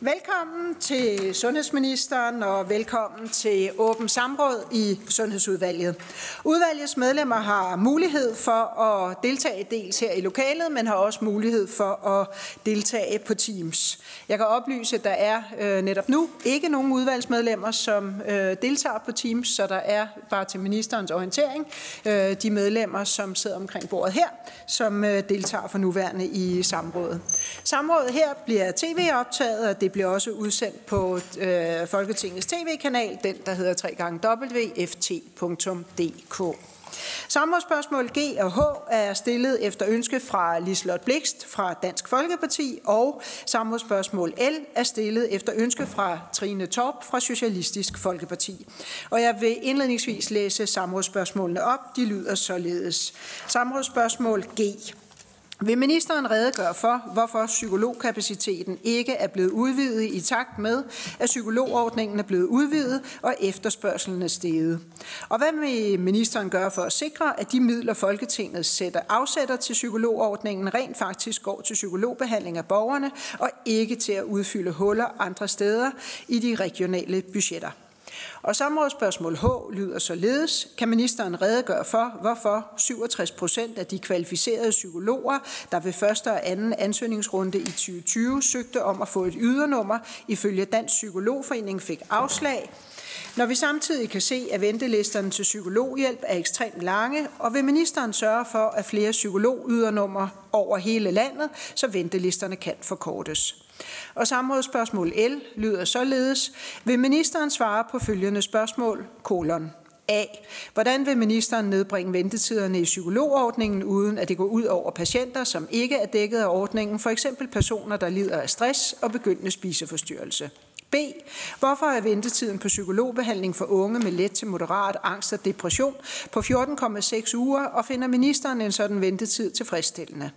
Velkommen til sundhedsministeren og velkommen til åben samråd i Sundhedsudvalget. Udvalgets medlemmer har mulighed for at deltage dels her i lokalet, men har også mulighed for at deltage på Teams. Jeg kan oplyse, at der er øh, netop nu ikke nogen udvalgsmedlemmer, som øh, deltager på Teams, så der er bare til ministerens orientering øh, de medlemmer, som sidder omkring bordet her, som øh, deltager for nuværende i samrådet. Samrådet her bliver tv-optaget, og det bliver også udsendt på øh, Folketingets tv-kanal, den der hedder www.ft.dk. Samrådsspørgsmål G og H er stillet efter ønske fra Lislot Blikst fra Dansk Folkeparti, og samrådsspørgsmål L er stillet efter ønske fra Trine Torp fra Socialistisk Folkeparti. Og jeg vil indledningsvis læse samrådsspørgsmålene op. De lyder således. Samrådsspørgsmål G. Vil ministeren redegøre for, hvorfor psykologkapaciteten ikke er blevet udvidet i takt med, at psykologordningen er blevet udvidet og efterspørgselen er steget? Og hvad vil ministeren gøre for at sikre, at de midler, Folketinget sætter afsætter til psykologordningen, rent faktisk går til psykologbehandling af borgerne og ikke til at udfylde huller andre steder i de regionale budgetter? Og samrådsspørgsmål H lyder således. Kan ministeren redegøre for, hvorfor 67 procent af de kvalificerede psykologer, der ved første og anden ansøgningsrunde i 2020 søgte om at få et ydernummer, ifølge Dansk Psykologforening fik afslag, når vi samtidig kan se, at ventelisterne til psykologhjælp er ekstremt lange, og vil ministeren sørge for, at flere psykologydernummer over hele landet, så ventelisterne kan forkortes. Og samrådsspørgsmål L lyder således. Vil ministeren svare på følgende spørgsmål? Kolon. A. Hvordan vil ministeren nedbringe ventetiderne i psykologordningen, uden at det går ud over patienter, som ikke er dækket af ordningen, for eksempel personer, der lider af stress og begyndende spiseforstyrrelse? B. Hvorfor er ventetiden på psykologbehandling for unge med let til moderat angst og depression på 14,6 uger, og finder ministeren en sådan ventetid tilfredsstillende?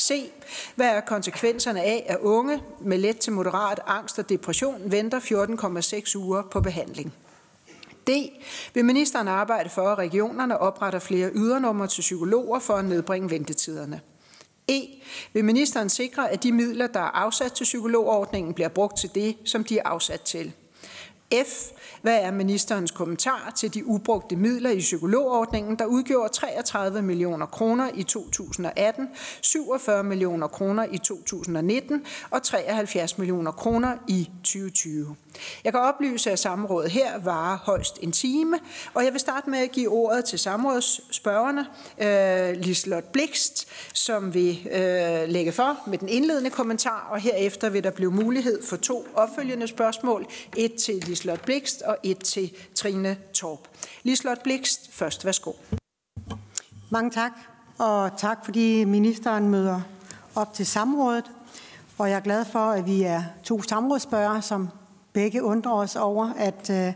C. Hvad er konsekvenserne af, at unge med let til moderat angst og depression venter 14,6 uger på behandling? D. Vil ministeren arbejde for, at regionerne opretter flere ydernumre til psykologer for at nedbringe ventetiderne? E. Vil ministeren sikre, at de midler, der er afsat til psykologordningen, bliver brugt til det, som de er afsat til? F. Hvad er ministerens kommentar til de ubrugte midler i psykologordningen, der udgjorde 33 millioner kroner i 2018, 47 millioner kroner i 2019 og 73 millioner kroner i 2020? Jeg kan oplyse, at samrådet her varer højst en time, og jeg vil starte med at give ordet til samrådsspørgerne, øh, Lislot Blikst, som vil øh, lægge for med den indledende kommentar, og herefter vil der blive mulighed for to opfølgende spørgsmål, et til Lislot Blikst og et til Trine Torp. Lislot Blikst, først værsgo. Mange tak, og tak fordi ministeren møder op til samrådet. Og jeg er glad for, at vi er to samrådsspørgere, som begge undrer os over, at, øh,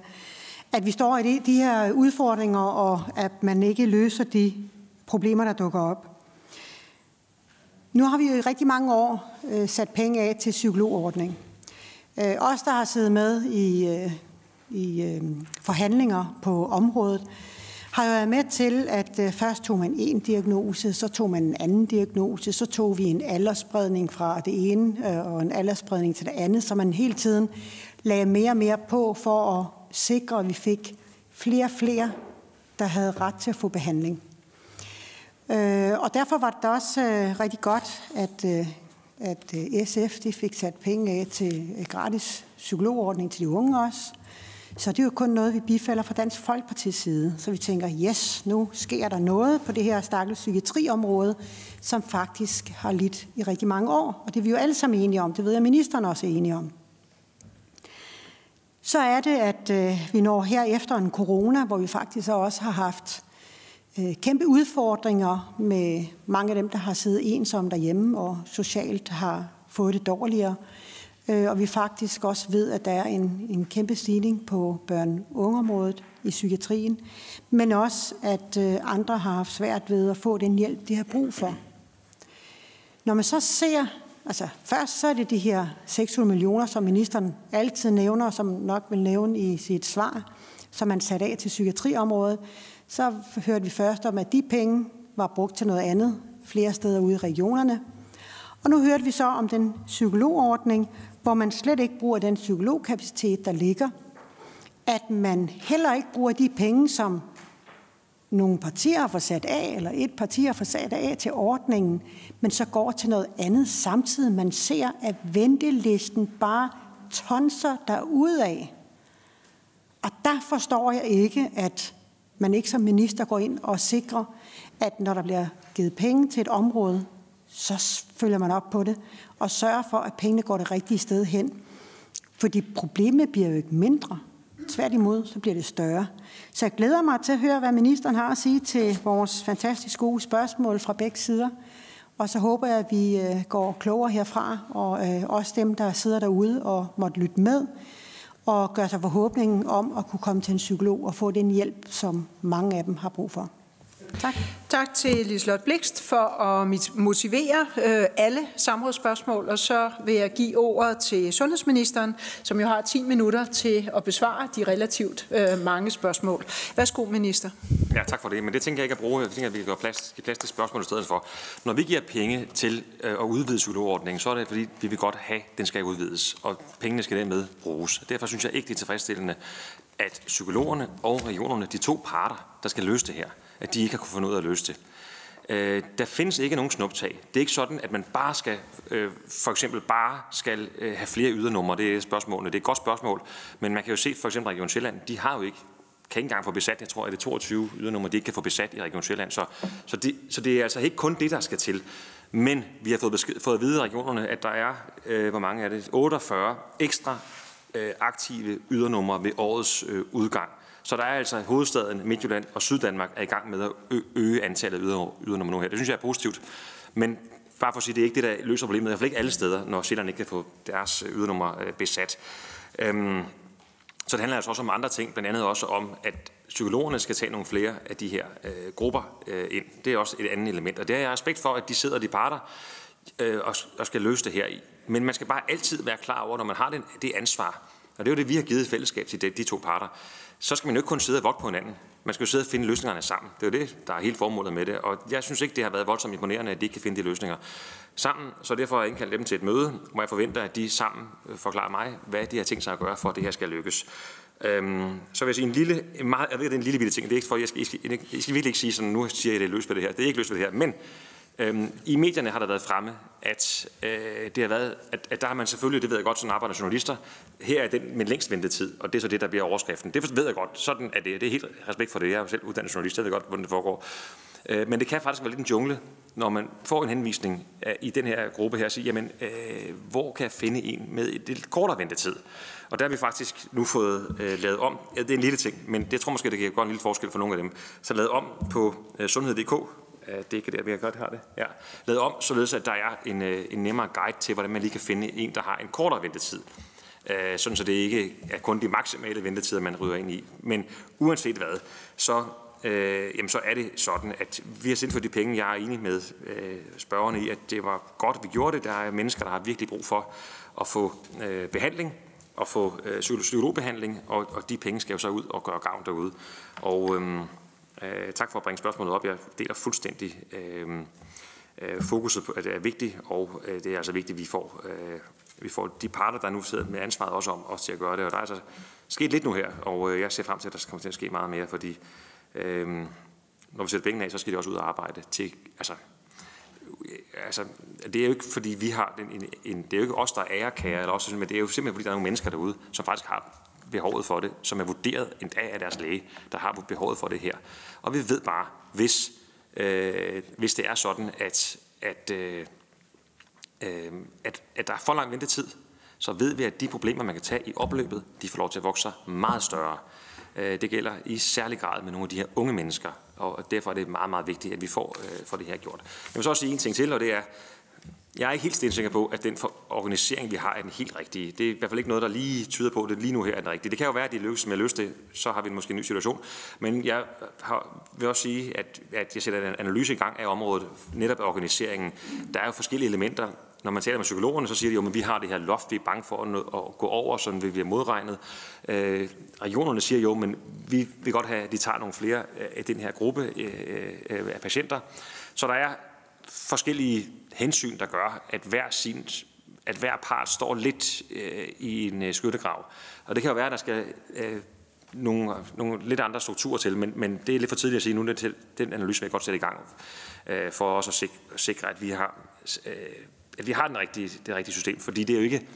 at vi står i de, de her udfordringer, og at man ikke løser de problemer, der dukker op. Nu har vi jo i rigtig mange år øh, sat penge af til psykologordning. Øh, os, der har siddet med i, øh, i øh, forhandlinger på området, har jo været med til, at øh, først tog man en diagnose, så tog man en anden diagnose, så tog vi en aldersspredning fra det ene øh, og en aldersspredning til det andet, så man hele tiden lagde mere og mere på for at sikre, at vi fik flere og flere, der havde ret til at få behandling. Øh, og derfor var det også øh, rigtig godt, at, øh, at øh, SF de fik sat penge af til øh, gratis psykologordning til de unge også. Så det er jo kun noget, vi bifalder fra Dansk Folkeparti's side. Så vi tænker, yes, nu sker der noget på det her stakkels psykiatriområde, som faktisk har lidt i rigtig mange år. Og det er vi jo alle sammen enige om. Det ved jeg, ministeren også er enige om. Så er det, at øh, vi når her efter en corona, hvor vi faktisk også har haft Øh, kæmpe udfordringer med mange af dem, der har siddet ensomme derhjemme og socialt har fået det dårligere. Øh, og vi faktisk også ved, at der er en, en kæmpe stigning på børn-ungeområdet i psykiatrien, men også, at øh, andre har haft svært ved at få den hjælp, de har brug for. Når man så ser, altså først så er det de her 600 millioner, som ministeren altid nævner, og som nok vil nævne i sit svar, som man satte af til psykiatriområdet, så hørte vi først om, at de penge var brugt til noget andet flere steder ude i regionerne. Og nu hørte vi så om den psykologordning, hvor man slet ikke bruger den psykologkapacitet, der ligger, at man heller ikke bruger de penge, som nogle partier har sat af, eller et parti har sat af til ordningen, men så går til noget andet samtidig. Man ser, at ventelisten bare tonser af. Og der forstår jeg ikke, at man ikke som minister går ind og sikrer, at når der bliver givet penge til et område, så følger man op på det og sørger for, at pengene går det rigtige sted hen. Fordi problemet bliver jo ikke mindre. Tværtimod, så bliver det større. Så jeg glæder mig til at høre, hvad ministeren har at sige til vores fantastisk gode spørgsmål fra begge sider. Og så håber jeg, at vi øh, går klogere herfra, og øh, også dem, der sidder derude og måtte lytte med, og gør sig forhåbningen om at kunne komme til en psykolog og få den hjælp, som mange af dem har brug for. Tak. Tak til Liselotte Blikst for at motivere øh, alle samrådsspørgsmål, og så vil jeg give ordet til sundhedsministeren, som jo har 10 minutter til at besvare de relativt øh, mange spørgsmål. Værsgo, minister. Ja, tak for det. Men det tænker jeg ikke at bruge. Jeg tænker, at vi kan gøre plads, give plads til spørgsmål i stedet for. Når vi giver penge til øh, at udvide psykologordningen, så er det fordi, vi vil godt have, at den skal udvides, og pengene skal dermed bruges. Derfor synes jeg ikke, det er tilfredsstillende, at psykologerne og regionerne, de to parter, der skal løse det her, at de ikke har kunnet finde ud af at løse det. Øh, der findes ikke nogen snuptag. Det er ikke sådan, at man bare skal, øh, for eksempel bare skal øh, have flere ydernumre. Det er spørgsmålene. Det er et godt spørgsmål. Men man kan jo se, for eksempel Region Sjælland, de har jo ikke kan ikke engang få besat, jeg tror, at det er 22 ydernumre, de ikke kan få besat i Region Sjælland. Så, så, det, så det er altså ikke kun det, der skal til. Men vi har fået, besked, fået at vide i regionerne, at der er, øh, hvor mange er det, 48 ekstra øh, aktive ydernumre ved årets øh, udgang. Så der er altså hovedstaden, Midtjylland og Syddanmark er i gang med at øge antallet af ydernummer nu her. Det synes jeg er positivt. Men bare for at sige, det er ikke det, der løser problemet. I hvert fald ikke alle steder, når Sjælland ikke kan få deres øh, ydernummer øh, besat. Øhm, så det handler altså også om andre ting, blandt andet også om, at psykologerne skal tage nogle flere af de her øh, grupper øh, ind. Det er også et andet element, og det har jeg respekt for, at de sidder de parter øh, og, og skal løse det her i. Men man skal bare altid være klar over, når man har det, det ansvar, og det er jo det, vi har givet i fællesskab til de, de to parter, så skal man jo ikke kun sidde og på hinanden. Man skal jo sidde og finde løsningerne sammen. Det er jo det, der er helt formålet med det. Og jeg synes ikke, det har været voldsomt imponerende, at de ikke kan finde de løsninger sammen. Så derfor har jeg indkaldt dem til et møde, hvor jeg forventer, at de sammen øh, forklarer mig, hvad de har tænkt sig at gøre, for at det her skal lykkes. Øhm, så vil jeg sige en lille, en meget, jeg ved, det er en lille bitte ting. Det er ikke for, jeg skal, jeg skal, jeg skal virkelig ikke sige sådan, nu siger jeg, at det er løst ved det her. Det er ikke løst ved det her. Men Øhm, I medierne har der været fremme, at, øh, det har været, at, at der har man selvfølgelig, det ved jeg godt, som arbejder journalister, her er den med længst ventetid, og det er så det, der bliver overskriften. Det ved jeg godt, sådan er det. Det er helt respekt for det. Jeg er jo selv uddannet journalist, jeg ved godt, hvordan det foregår. Øh, men det kan faktisk være lidt en jungle, når man får en henvisning i den her gruppe her, og siger, jamen, øh, hvor kan jeg finde en med et lidt kortere ventetid? Og der har vi faktisk nu fået øh, lavet om, ja, det er en lille ting, men det tror måske, det kan gøre en lille forskel for nogle af dem, så lavet om på øh, sundhed.dk, Øh, det er ikke der, vi har godt har det. Ja. Lavet om, således at der er en, øh, en nemmere guide til, hvordan man lige kan finde en, der har en kortere ventetid. Øh, sådan så det ikke er kun de maksimale ventetider, man ryger ind i. Men uanset hvad, så, øh, jamen så er det sådan, at vi har sendt for de penge. Jeg er enig med øh, spørgerne i, at det var godt, vi gjorde det. Der er mennesker, der har virkelig brug for at få øh, behandling og få øh, psykologbehandling, og, og de penge skal jo så ud og gøre gavn derude. Og øh, Øh, tak for at bringe spørgsmålet op. Jeg deler fuldstændig øh, øh, fokuset på, at det er vigtigt, og øh, det er altså vigtigt, at vi får, øh, vi får de parter, der nu sidder med ansvaret også om os til at gøre det. Og der er altså sket lidt nu her, og øh, jeg ser frem til, at der kommer til at ske meget mere, fordi øh, når vi sætter pengene af, så skal de også ud og arbejde til, altså, øh, altså, det er jo ikke, fordi vi har en, en, en det er jo ikke os, der er ærekære, eller også, men det er jo simpelthen, fordi der er nogle mennesker derude, som faktisk har behovet for det, som er vurderet endda af deres læge, der har behovet for det her. Og vi ved bare, hvis, øh, hvis det er sådan, at, at, øh, øh, at, at der er for lang ventetid, så ved vi, at de problemer, man kan tage i opløbet, de får lov til at vokse sig meget større. Øh, det gælder i særlig grad med nogle af de her unge mennesker, og derfor er det meget, meget vigtigt, at vi får, øh, får det her gjort. Jeg vil så også sige en ting til, og det er, jeg er ikke helt stensikker på, at den organisering, vi har, er den helt rigtige. Det er i hvert fald ikke noget, der lige tyder på, at det lige nu her er den rigtige. Det kan jo være, at de lykkes med at løse det, så har vi måske en ny situation. Men jeg har, vil også sige, at, at jeg sætter en analyse i gang af området, netop af organiseringen. Der er jo forskellige elementer. Når man taler med psykologerne, så siger de jo, at vi har det her loft, vi er bange for at gå over, så vi bliver modregnet. Øh, regionerne siger jo, men vi vil godt have, at de tager nogle flere øh, af den her gruppe øh, øh, af patienter. Så der er forskellige hensyn, der gør, at hver sin at hver part står lidt øh, i en øh, skyttegrav. Og det kan jo være, at der skal øh, nogle, nogle lidt andre strukturer til, men, men det er lidt for tidligt at sige nu. Den, den analyse vil jeg godt sætte i gang øh, for også at sikre, sikre at vi har, øh, at vi har den rigtige, det rigtige system. Fordi det er jo ikke,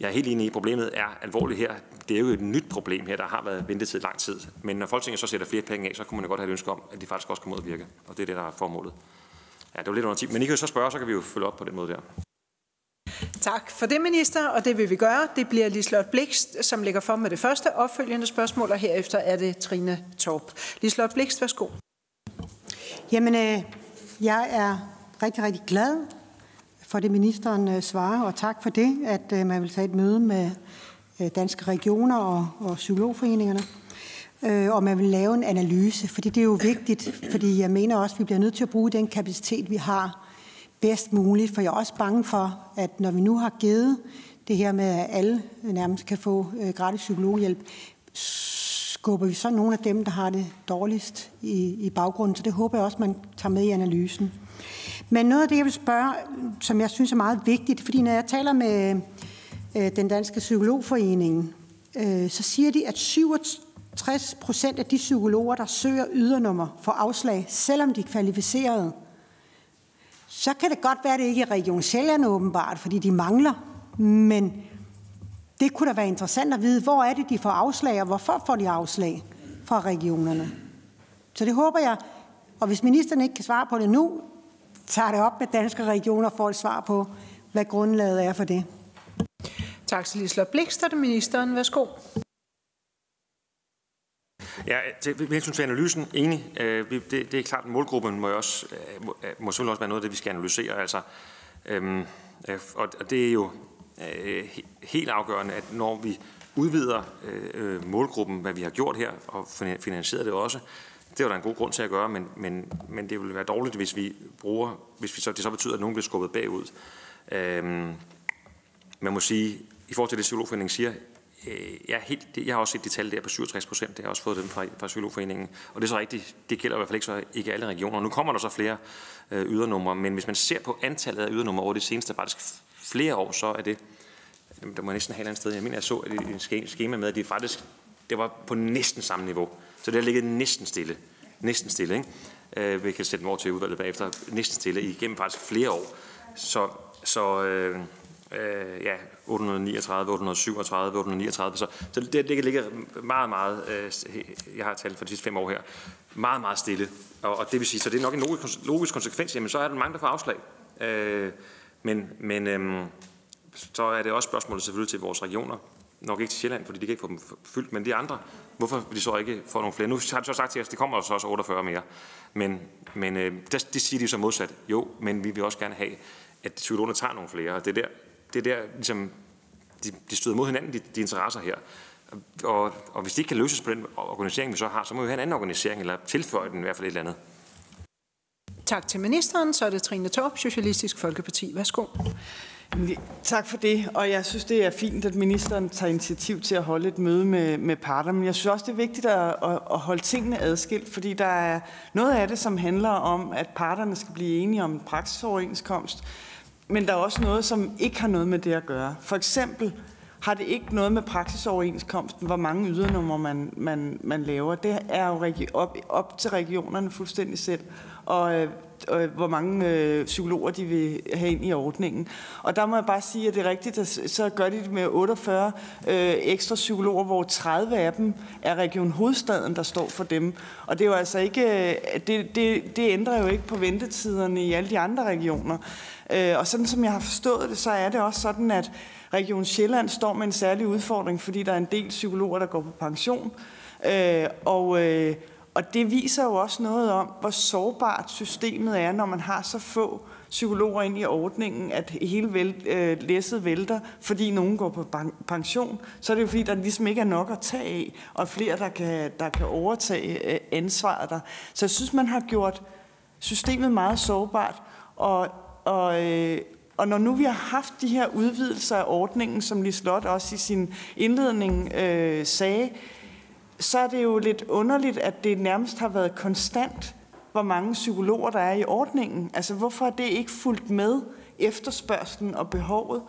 jeg er helt enig i, at problemet er alvorligt her. Det er jo et nyt problem her, der har været ventetid lang tid. Men når Folketinget så sætter flere penge af, så kunne man godt have et ønske om, at de faktisk også kommer ud at virke. Og det er det, der er formålet. Ja, det var lidt under tid. Men I kan jo så spørge, så kan vi jo følge op på den måde der. Tak for det, minister, og det vil vi gøre. Det bliver Lislot Blikst, som lægger for med det første opfølgende spørgsmål, og herefter er det Trine Torp. Lislot Blikst, værsgo. Jamen, øh, jeg er rigtig, rigtig glad for det, ministeren øh, svarer, og tak for det, at øh, man vil tage et møde med øh, danske regioner og, og psykologforeningerne, øh, og man vil lave en analyse, fordi det er jo vigtigt, fordi jeg mener også, at vi bliver nødt til at bruge den kapacitet, vi har, bedst muligt, for jeg er også bange for, at når vi nu har givet det her med, at alle nærmest kan få øh, gratis psykologhjælp, skubber vi så nogle af dem, der har det dårligst i, i baggrunden. Så det håber jeg også, man tager med i analysen. Men noget af det, jeg vil spørge, som jeg synes er meget vigtigt, fordi når jeg taler med øh, den danske psykologforening, øh, så siger de, at 60 procent af de psykologer, der søger ydernummer, får afslag, selvom de er kvalificerede. Så kan det godt være, at det ikke er Region Sjælland åbenbart, fordi de mangler. Men det kunne da være interessant at vide, hvor er det, de får afslag, og hvorfor får de afslag fra regionerne. Så det håber jeg. Og hvis ministeren ikke kan svare på det nu, tager det op med danske regioner for at svar på, hvad grundlaget er for det. Tak til Liselotte Blikst, ministeren. Værsgo. Ja, til hensyn til analysen, enig. Øh, det, det er klart, at målgruppen må, også, øh, må, øh, må selvfølgelig også være noget af det, vi skal analysere. Altså, øhm, øh, og det er jo øh, helt afgørende, at når vi udvider øh, målgruppen, hvad vi har gjort her, og finansieret det også, det var der en god grund til at gøre, men, men, men det ville være dårligt, hvis vi bruger, hvis vi så, det så betyder, at nogen bliver skubbet bagud. Øhm, man må sige, i forhold til det, Psykologforeningen siger, øh, jeg, helt, jeg har også set de tal der på 67 procent, det har jeg også fået dem fra, fra Psykologforeningen, og det er så rigtigt, det gælder i hvert fald ikke så ikke alle regioner. Nu kommer der så flere øh, ydernumre, men hvis man ser på antallet af ydernumre over de seneste faktisk flere år, så er det, der må næsten have et andet sted, jeg mener, jeg så et, et schema med, at de faktisk, det var på næsten samme niveau. Så det har ligget næsten stille. Næsten stille, ikke? Øh, vi kan sætte dem over til udvalget bagefter. Næsten stille igennem faktisk flere år. Så, så øh, øh, ja, 839, 837, 839. Så, så det det ligger meget, meget, øh, jeg har talt for de sidste fem år her, meget, meget stille. Og, og det vil sige, så det er nok en logisk, logisk konsekvens, jamen så er der mange, der får afslag. Øh, men men øh, så er det også spørgsmålet selvfølgelig til vores regioner. Nok ikke til Sjælland, fordi de kan ikke få dem fyldt, men de andre, hvorfor vil de så ikke få nogle flere? Nu har de så sagt til os, at det kommer så også 48 mere. Men, men øh, det, det siger de så modsat. Jo, men vi vil også gerne have, at psykologerne tager nogle flere. Og det er der, det er der ligesom, de, de støder mod hinanden, de, de interesser her. Og, og hvis de ikke kan løses på den organisering, vi så har, så må vi have en anden organisering, eller tilføje den i hvert fald et eller andet. Tak til ministeren. Så er det Trine Torp, Socialistisk Folkeparti. Værsgo. Tak for det, og jeg synes, det er fint, at ministeren tager initiativ til at holde et møde med, med parter, men jeg synes også, det er vigtigt at, at, at holde tingene adskilt, fordi der er noget af det, som handler om, at parterne skal blive enige om en praksisoverenskomst, men der er også noget, som ikke har noget med det at gøre. For eksempel har det ikke noget med praksisoverenskomsten, hvor mange ydernummer man, man, man laver. Det er jo op, op til regionerne fuldstændig selv, og, øh, Øh, hvor mange øh, psykologer de vil have ind i ordningen. Og der må jeg bare sige, at det er rigtigt, at så gør de det med 48 øh, ekstra psykologer, hvor 30 af dem er Region Hovedstaden, der står for dem. Og det er jo altså ikke, øh, det, det, det ændrer jo ikke på ventetiderne i alle de andre regioner. Øh, og sådan som jeg har forstået det, så er det også sådan, at Region Sjælland står med en særlig udfordring, fordi der er en del psykologer, der går på pension. Øh, og, øh, og det viser jo også noget om, hvor sårbart systemet er, når man har så få psykologer ind i ordningen, at hele væl, øh, læsset vælter, fordi nogen går på pension, så er det jo fordi, der ligesom ikke er nok at tage af, og flere, der kan, der kan overtage øh, ansvaret der. Så jeg synes, man har gjort systemet meget sårbart, og, og, øh, og når nu vi har haft de her udvidelser af ordningen, som Lislot også i sin indledning øh, sagde, så er det jo lidt underligt, at det nærmest har været konstant, hvor mange psykologer der er i ordningen. Altså hvorfor er det ikke fulgt med efterspørgselen og behovet?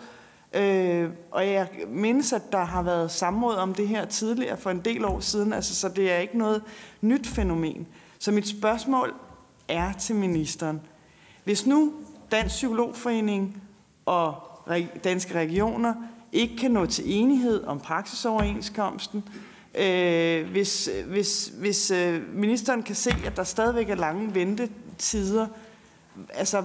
Øh, og jeg mindes, at der har været samråd om det her tidligere for en del år siden, altså, så det er ikke noget nyt fænomen. Så mit spørgsmål er til ministeren. Hvis nu Dansk Psykologforening og Danske Regioner ikke kan nå til enighed om praksisoverenskomsten, øh, hvis, hvis, hvis øh, ministeren kan se, at der stadigvæk er lange ventetider, altså,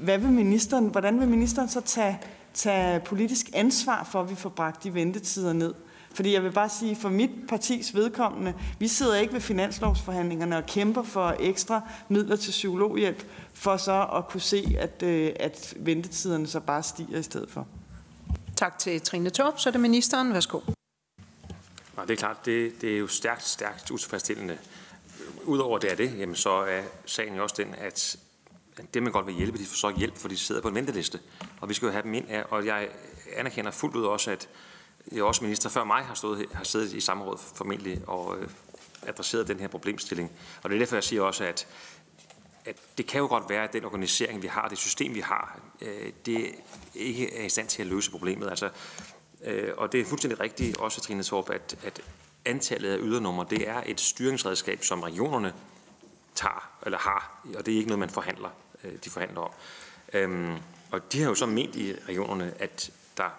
hvad vil ministeren, hvordan vil ministeren så tage, tage politisk ansvar for, at vi får bragt de ventetider ned? Fordi jeg vil bare sige, for mit partis vedkommende, vi sidder ikke ved finanslovsforhandlingerne og kæmper for ekstra midler til psykologhjælp, for så at kunne se, at, øh, at ventetiderne så bare stiger i stedet for. Tak til Trine Torp. Så er det ministeren. Værsgo. Nej, det er klart, det, det er jo stærkt, stærkt utilfredsstillende. Udover det er det, jamen, så er sagen jo også den, at det man godt vil hjælpe, de får så hjælp, for de sidder på en venteliste. Og vi skal jo have dem ind, og jeg anerkender fuldt ud også, at jeg også minister før mig har, stået, har siddet i samråd formentlig og øh, adresseret den her problemstilling. Og det er derfor, jeg siger også, at, at det kan jo godt være, at den organisering, vi har, det system, vi har, øh, det ikke er i stand til at løse problemet. Altså, øh, og det er fuldstændig rigtigt også, Trine Torp, at, at antallet af ydernummer, det er et styringsredskab, som regionerne tager, eller har, og det er ikke noget, man forhandler, øh, de forhandler om. Øhm, og de har jo så ment i regionerne, at der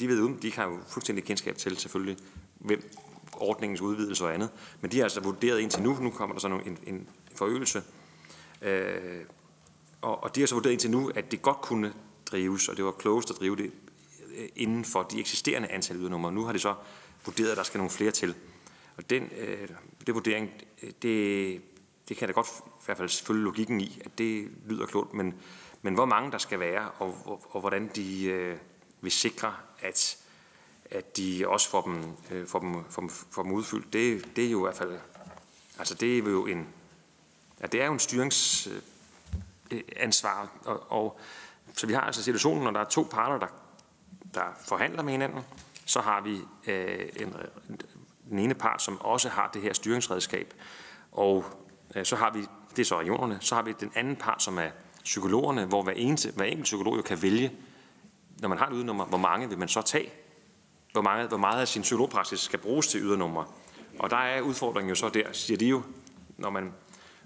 de ved de har jo fuldstændig kendskab til selvfølgelig, hvem ordningens udvidelse og andet. Men de har altså vurderet indtil nu, nu kommer der så en, en forøgelse, øh, og, og de har så vurderet indtil nu, at det godt kunne drives, og det var klogest at drive det Øh, inden for de eksisterende antal ydernumre. Nu har de så vurderet, at der skal nogle flere til. Og den, øh, det vurdering, øh, det, det kan da godt i hvert fald følge logikken i, at det lyder klogt, men, men hvor mange der skal være, og, og, og hvordan de øh, vil sikre, at, at de også får dem, øh, får dem, får dem, får dem udfyldt, det, det er jo i hvert fald, altså det er jo en, ja, det er jo en styringsansvar, øh, og, og så vi har altså situationen, når der er to parter, der, der forhandler med hinanden, så har vi øh, en, den ene part, som også har det her styringsredskab, og øh, så har vi, det er så regionerne, så har vi den anden part, som er psykologerne, hvor hver, eneste, hver enkelt psykolog jo kan vælge, når man har et ydernummer, hvor mange vil man så tage? Hvor, mange, hvor meget af sin psykologpraksis skal bruges til ydernummer? Og der er udfordringen jo så der, siger de jo, når man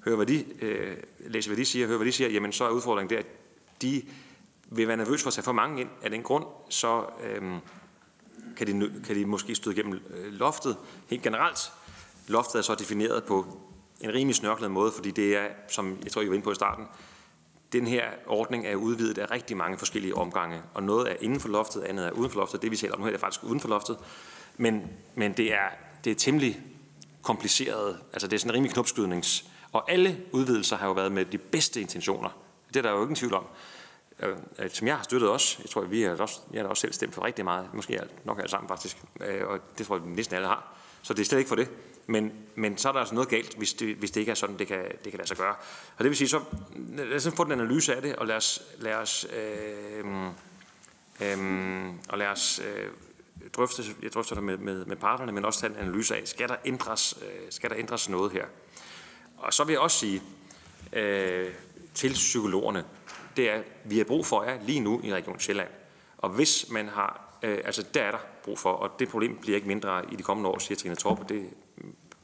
hører, hvad de, øh, læser, hvad de siger, hører, hvad de siger, jamen så er udfordringen der, at de vil være nervøs for at tage for mange ind. Af den grund, så øhm, kan, de, kan de måske støde gennem øh, loftet. Helt generelt, loftet er så defineret på en rimelig snørklet måde, fordi det er, som jeg tror, I var inde på i starten, den her ordning er udvidet af rigtig mange forskellige omgange, og noget er inden for loftet, andet er uden for loftet. Det vi taler om nu her er faktisk uden for loftet. Men, men det, er, det er temmelig kompliceret. Altså det er sådan en rimelig knopskydnings. Og alle udvidelser har jo været med de bedste intentioner. Det er der jo ingen tvivl om. Øh, øh, som jeg har støttet også. Jeg tror, vi har også, jeg har også selv stemt for rigtig meget. Måske nok alle sammen faktisk. Øh, og det tror jeg næsten alle har. Så det er slet ikke for det. Men, men så er der altså noget galt, hvis det, hvis det ikke er sådan, det kan, det kan lade sig gøre. Og det vil sige, så lad os få den analyse af det, og lad os, lad os, øh, øh, og lad os øh, drøfte, jeg drøfter det med, med, med parterne, men også tage en analyse af, skal der ændres, øh, skal der ændres noget her? Og så vil jeg også sige øh, til psykologerne, det er, vi har brug for jer lige nu i Region Sjælland. Og hvis man har, øh, altså der er der brug for, og det problem bliver ikke mindre i de kommende år, siger Trine Torp, og det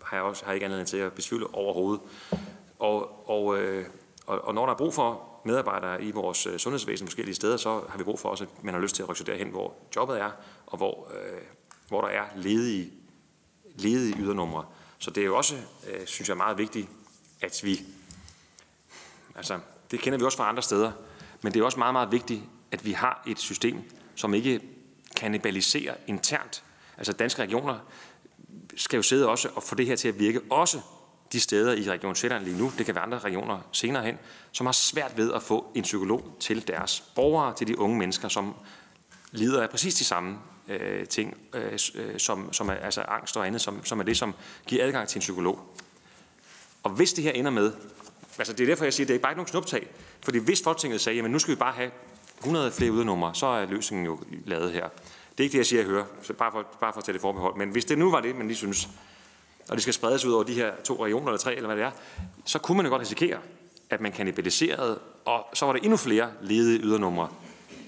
har jeg også har ikke anledning til at besvivle overhovedet. Og, og, øh, og, og når der er brug for medarbejdere i vores øh, sundhedsvæsen forskellige steder, så har vi brug for også, at man har lyst til at rykke derhen, hvor jobbet er, og hvor, øh, hvor der er ledige, ledige ydernumre. Så det er jo også, øh, synes jeg, meget vigtigt, at vi, altså det kender vi også fra andre steder, men det er også meget, meget vigtigt, at vi har et system, som ikke kanibaliserer internt. Altså danske regioner skal jo sidde også og få det her til at virke, også de steder i Region Sjælland lige nu, det kan være andre regioner senere hen, som har svært ved at få en psykolog til deres borgere, til de unge mennesker, som lider af præcis de samme øh, ting, øh, øh som, som er altså angst og andet, som, som er det, som giver adgang til en psykolog. Og hvis det her ender med, altså det er derfor, jeg siger, at det er bare ikke nogen snuptag. fordi hvis Folketinget sagde, at nu skal vi bare have 100 flere ydernumre, så er løsningen jo lavet her. Det er ikke det, jeg siger, jeg hører, så bare for, bare for at tage det forbehold. Men hvis det nu var det, man lige synes, og det skal spredes ud over de her to regioner eller tre, eller hvad det er, så kunne man jo godt risikere, at man kanibaliserede, og så var der endnu flere ledige ydernumre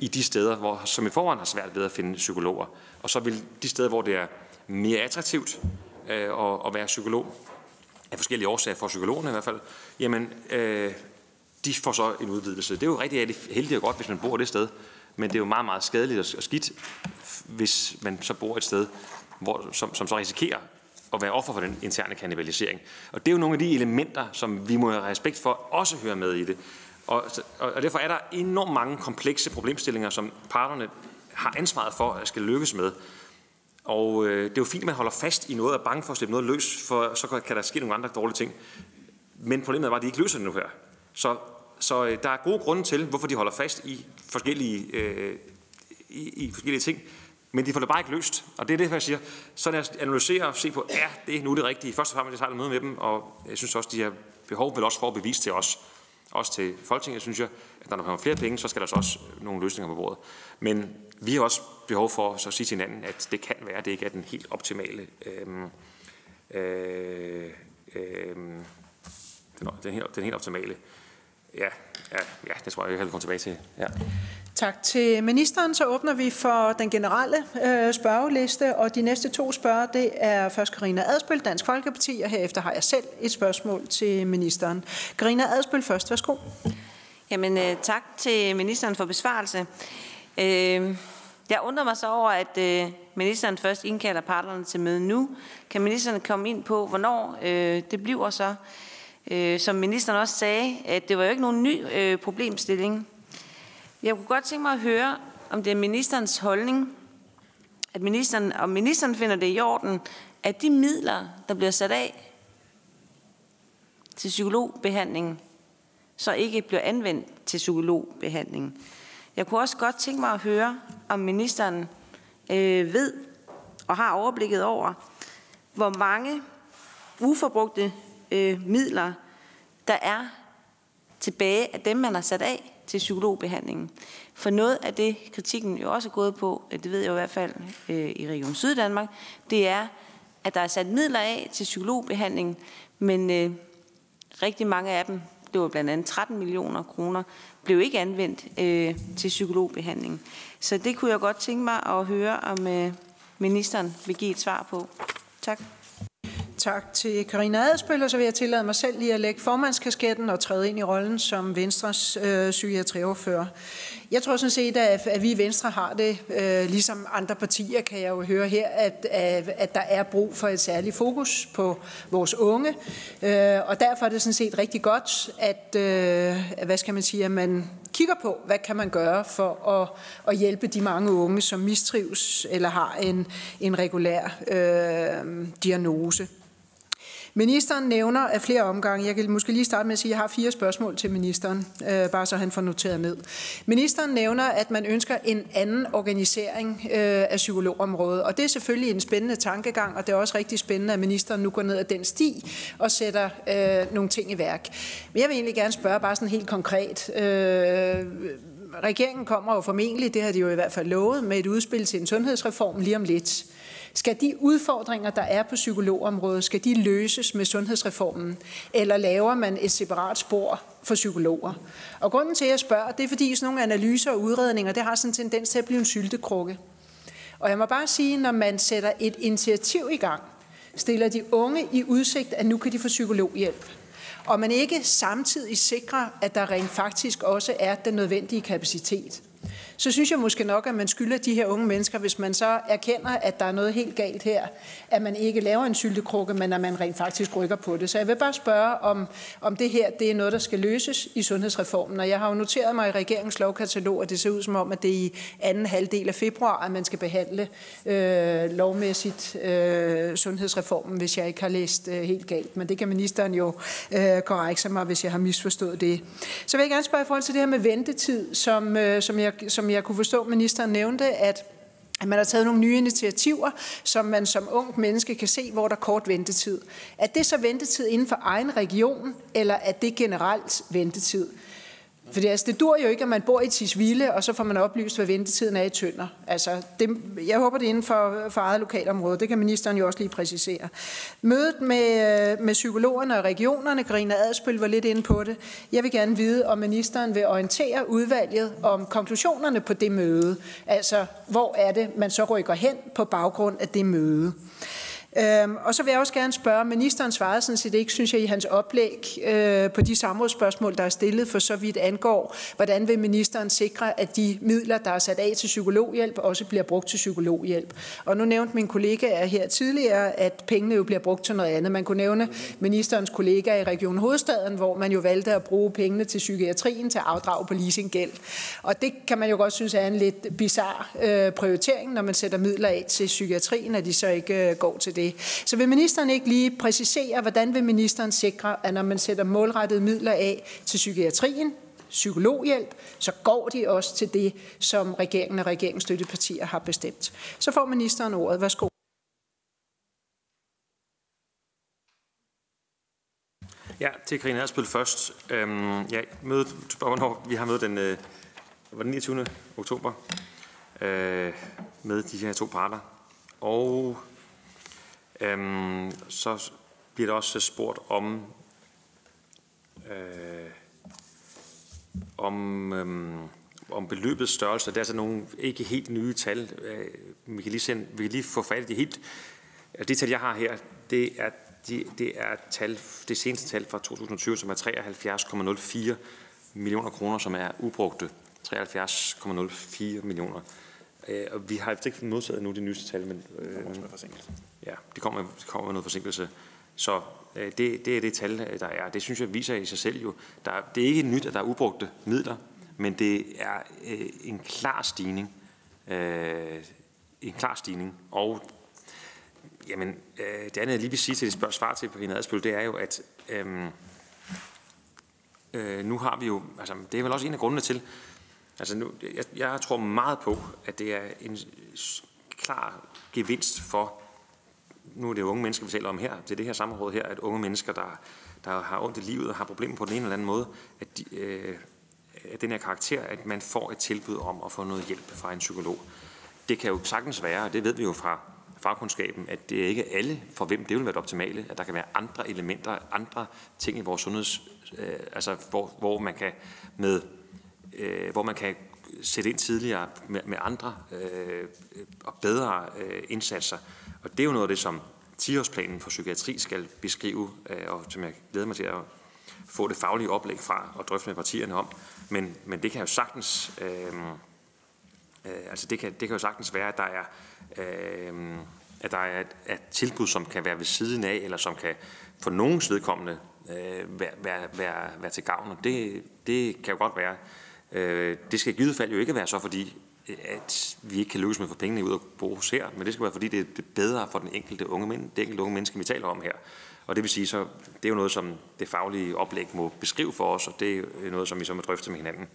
i de steder, hvor, som i forvejen har svært ved at finde psykologer. Og så vil de steder, hvor det er mere attraktivt øh, at, at være psykolog, af forskellige årsager for psykologerne i hvert fald, jamen, øh, de får så en udvidelse. Det er jo rigtig heldigt og godt, hvis man bor det sted, men det er jo meget, meget skadeligt og skidt, hvis man så bor et sted, hvor, som, som så risikerer at være offer for den interne kanibalisering. Og det er jo nogle af de elementer, som vi må have respekt for, også høre med i det. Og, og, og derfor er der enormt mange komplekse problemstillinger, som parterne har ansvaret for at skal lykkes med. Og øh, det er jo fint, at man holder fast i noget og er bange for at slippe noget løs, for så kan der ske nogle andre dårlige ting. Men problemet var, at de ikke løser det nu her. Så, så øh, der er gode grunde til, hvorfor de holder fast i forskellige, øh, i, i forskellige ting. Men de får det bare ikke løst. Og det er det, jeg siger. Så lad os analysere og se på, er det nu det rigtige? Først og fremmest, jeg tager møde med dem, og jeg synes også, de har behov vel også for at bevise til os, også til Folketinget, synes jeg, at når der kommer flere penge, så skal der så også nogle løsninger på bordet. Men vi har også behov for så at sige til hinanden, at det kan være, at det ikke er den helt optimale øhm, øh, øh, den, den, helt, den helt optimale. Ja, ja, ja, det tror jeg, jeg kan komme tilbage til. Ja. Tak til ministeren. Så åbner vi for den generelle øh, spørgeliste, og de næste to spørger, det er først Karina Adspøl, Dansk Folkeparti, og herefter har jeg selv et spørgsmål til ministeren. Karina Adspøl først, værsgo. Jamen, øh, tak til ministeren for besvarelse. Øh, jeg undrer mig så over, at øh, ministeren først indkalder parterne til møde nu. Kan ministeren komme ind på, hvornår øh, det bliver så? Øh, som ministeren også sagde, at det var jo ikke nogen ny øh, problemstilling. Jeg kunne godt tænke mig at høre, om det er ministerens holdning, at ministeren, om ministeren finder det i orden, at de midler, der bliver sat af til psykologbehandling, så ikke bliver anvendt til psykologbehandling. Jeg kunne også godt tænke mig at høre, om ministeren øh, ved og har overblikket over, hvor mange uforbrugte øh, midler, der er tilbage af dem, man har sat af til psykologbehandlingen. For noget af det, kritikken jo også er gået på, øh, det ved jeg i hvert fald øh, i Region Syddanmark, det er, at der er sat midler af til psykologbehandling, men øh, rigtig mange af dem, det var blandt andet 13 millioner kroner, blev ikke anvendt øh, til psykologbehandling. Så det kunne jeg godt tænke mig at høre, om øh, ministeren vil give et svar på. Tak. Tak til Karina Adspøl, og så vil jeg tillade mig selv lige at lægge formandskasketten og træde ind i rollen som Venstres øh, psykiatriordfører. Jeg tror sådan set, at, at vi i Venstre har det, øh, ligesom andre partier kan jeg jo høre her, at, at, der er brug for et særligt fokus på vores unge. Øh, og derfor er det sådan set rigtig godt, at, øh, hvad skal man sige, at man kigger på, hvad kan man gøre for at, at hjælpe de mange unge, som mistrives eller har en, en regulær øh, diagnose. Ministeren nævner af flere omgange, jeg kan måske lige starte med at sige, at jeg har fire spørgsmål til ministeren, øh, bare så han får noteret ned. Ministeren nævner, at man ønsker en anden organisering øh, af psykologområdet, og det er selvfølgelig en spændende tankegang, og det er også rigtig spændende, at ministeren nu går ned ad den sti og sætter øh, nogle ting i værk. Men jeg vil egentlig gerne spørge bare sådan helt konkret. Øh, regeringen kommer jo formentlig, det har de jo i hvert fald lovet, med et udspil til en sundhedsreform lige om lidt. Skal de udfordringer, der er på psykologområdet, skal de løses med sundhedsreformen? Eller laver man et separat spor for psykologer? Og grunden til, at jeg spørger, det er fordi sådan nogle analyser og udredninger, det har sådan en tendens til at blive en syltekrukke. Og jeg må bare sige, når man sætter et initiativ i gang, stiller de unge i udsigt, at nu kan de få psykologhjælp, og man ikke samtidig sikrer, at der rent faktisk også er den nødvendige kapacitet, så synes jeg måske nok, at man skylder de her unge mennesker, hvis man så erkender, at der er noget helt galt her, at man ikke laver en syltekrukke, men at man rent faktisk rykker på det. Så jeg vil bare spørge, om, om det her det er noget, der skal løses i sundhedsreformen. Og jeg har jo noteret mig i regeringens lovkatalog, at det ser ud som om, at det er i anden halvdel af februar, at man skal behandle øh, lovmæssigt øh, sundhedsreformen, hvis jeg ikke har læst øh, helt galt. Men det kan ministeren jo øh, korrekse mig, hvis jeg har misforstået det. Så vil jeg gerne spørge i forhold til det her med ventetid, som, øh, som, jeg, som jeg kunne forstå, ministeren nævnte, at at man har taget nogle nye initiativer, som man som ung menneske kan se, hvor der er kort ventetid. Er det så ventetid inden for egen region, eller er det generelt ventetid? For det, altså, det dur jo ikke, at man bor i Tisvilde, og så får man oplyst, hvad ventetiden er i Tønder. Altså, det, jeg håber, det er inden for, for eget lokalområde. Det kan ministeren jo også lige præcisere. Mødet med, øh, med psykologerne og regionerne, Karina Adspøl var lidt inde på det. Jeg vil gerne vide, om ministeren vil orientere udvalget om konklusionerne på det møde. Altså, hvor er det, man så rykker hen på baggrund af det møde. Øhm, og så vil jeg også gerne spørge, ministeren svarede sådan set ikke, synes jeg, i hans oplæg øh, på de samrådsspørgsmål, der er stillet, for så vidt angår, hvordan vil ministeren sikre, at de midler, der er sat af til psykologhjælp, også bliver brugt til psykologhjælp. Og nu nævnte min kollega her tidligere, at pengene jo bliver brugt til noget andet. Man kunne nævne ministerens kollega i Region Hovedstaden, hvor man jo valgte at bruge pengene til psykiatrien til afdrag på leasinggæld. Og det kan man jo godt synes er en lidt bizarre øh, prioritering, når man sætter midler af til psykiatrien, at de så ikke øh, går til det. Så vil ministeren ikke lige præcisere, hvordan vil ministeren sikre, at når man sætter målrettede midler af til psykiatrien, psykologhjælp, så går de også til det, som regeringen og regeringens støttepartier har bestemt. Så får ministeren ordet. Værsgo. Ja, til Karina Adsbøl først. Øhm, ja, mødet, hvornår vi har mødet den, øh, var den 29. oktober øh, med de her to parter. Og Øhm, så bliver der også spurgt om, øh, om, øhm, om beløbets størrelse. Det er altså nogle ikke helt nye tal. Øh, vi kan lige, sende, vi kan lige få fat i det helt. Altså det tal, jeg har her, det er, det, det er tal, det seneste tal fra 2020, som er 73,04 millioner kroner, som er ubrugte. 73,04 millioner. Øh, og vi har ikke modtaget nu de nyeste tal, men øh, ja, det kommer, det kommer med noget forsinkelse. Så øh, det, det er det tal, øh, der er. Det synes jeg viser i sig selv jo. Der, det er ikke nyt, at der er ubrugte midler, men det er øh, en klar stigning. Øh, en klar stigning. Og jamen, øh, det andet, jeg lige vil sige til det spørgsmål svar til Karina Adspøl, det er jo, at øh, øh, nu har vi jo, altså det er vel også en af grundene til, altså nu, jeg, jeg tror meget på, at det er en klar gevinst for nu er det unge mennesker, vi taler om her, til det her samråd her, at unge mennesker, der, der har ondt i livet og har problemer på den ene eller anden måde, at, de, øh, at den her karakter, at man får et tilbud om at få noget hjælp fra en psykolog. Det kan jo sagtens være, og det ved vi jo fra fagkundskaben, at det er ikke alle, for hvem det vil være det optimale, at der kan være andre elementer, andre ting i vores sundheds, øh, altså hvor, hvor man kan med, øh, hvor man kan sætte ind tidligere med, med andre øh, og bedre øh, indsatser. Og det er jo noget af det, som 10-årsplanen for psykiatri skal beskrive, øh, og som jeg glæder mig til at få det faglige oplæg fra og drøfte med partierne om. Men, men det kan jo sagtens, øh, øh, altså det kan, det kan jo sagtens være, at der er, øh, at der er et, et tilbud, som kan være ved siden af, eller som kan for nogens vedkommende øh, være, være, være, være til gavn. Og det, det kan jo godt være. Øh, det skal i givet fald jo ikke være så, fordi at vi ikke kan lykkes med at få pengene ud og bruges her, men det skal være, fordi det er bedre for den enkelte unge, men, det enkelte unge menneske, vi taler om her. Og det vil sige, så det er jo noget, som det faglige oplæg må beskrive for os, og det er noget, som vi så må drøfte med hinanden,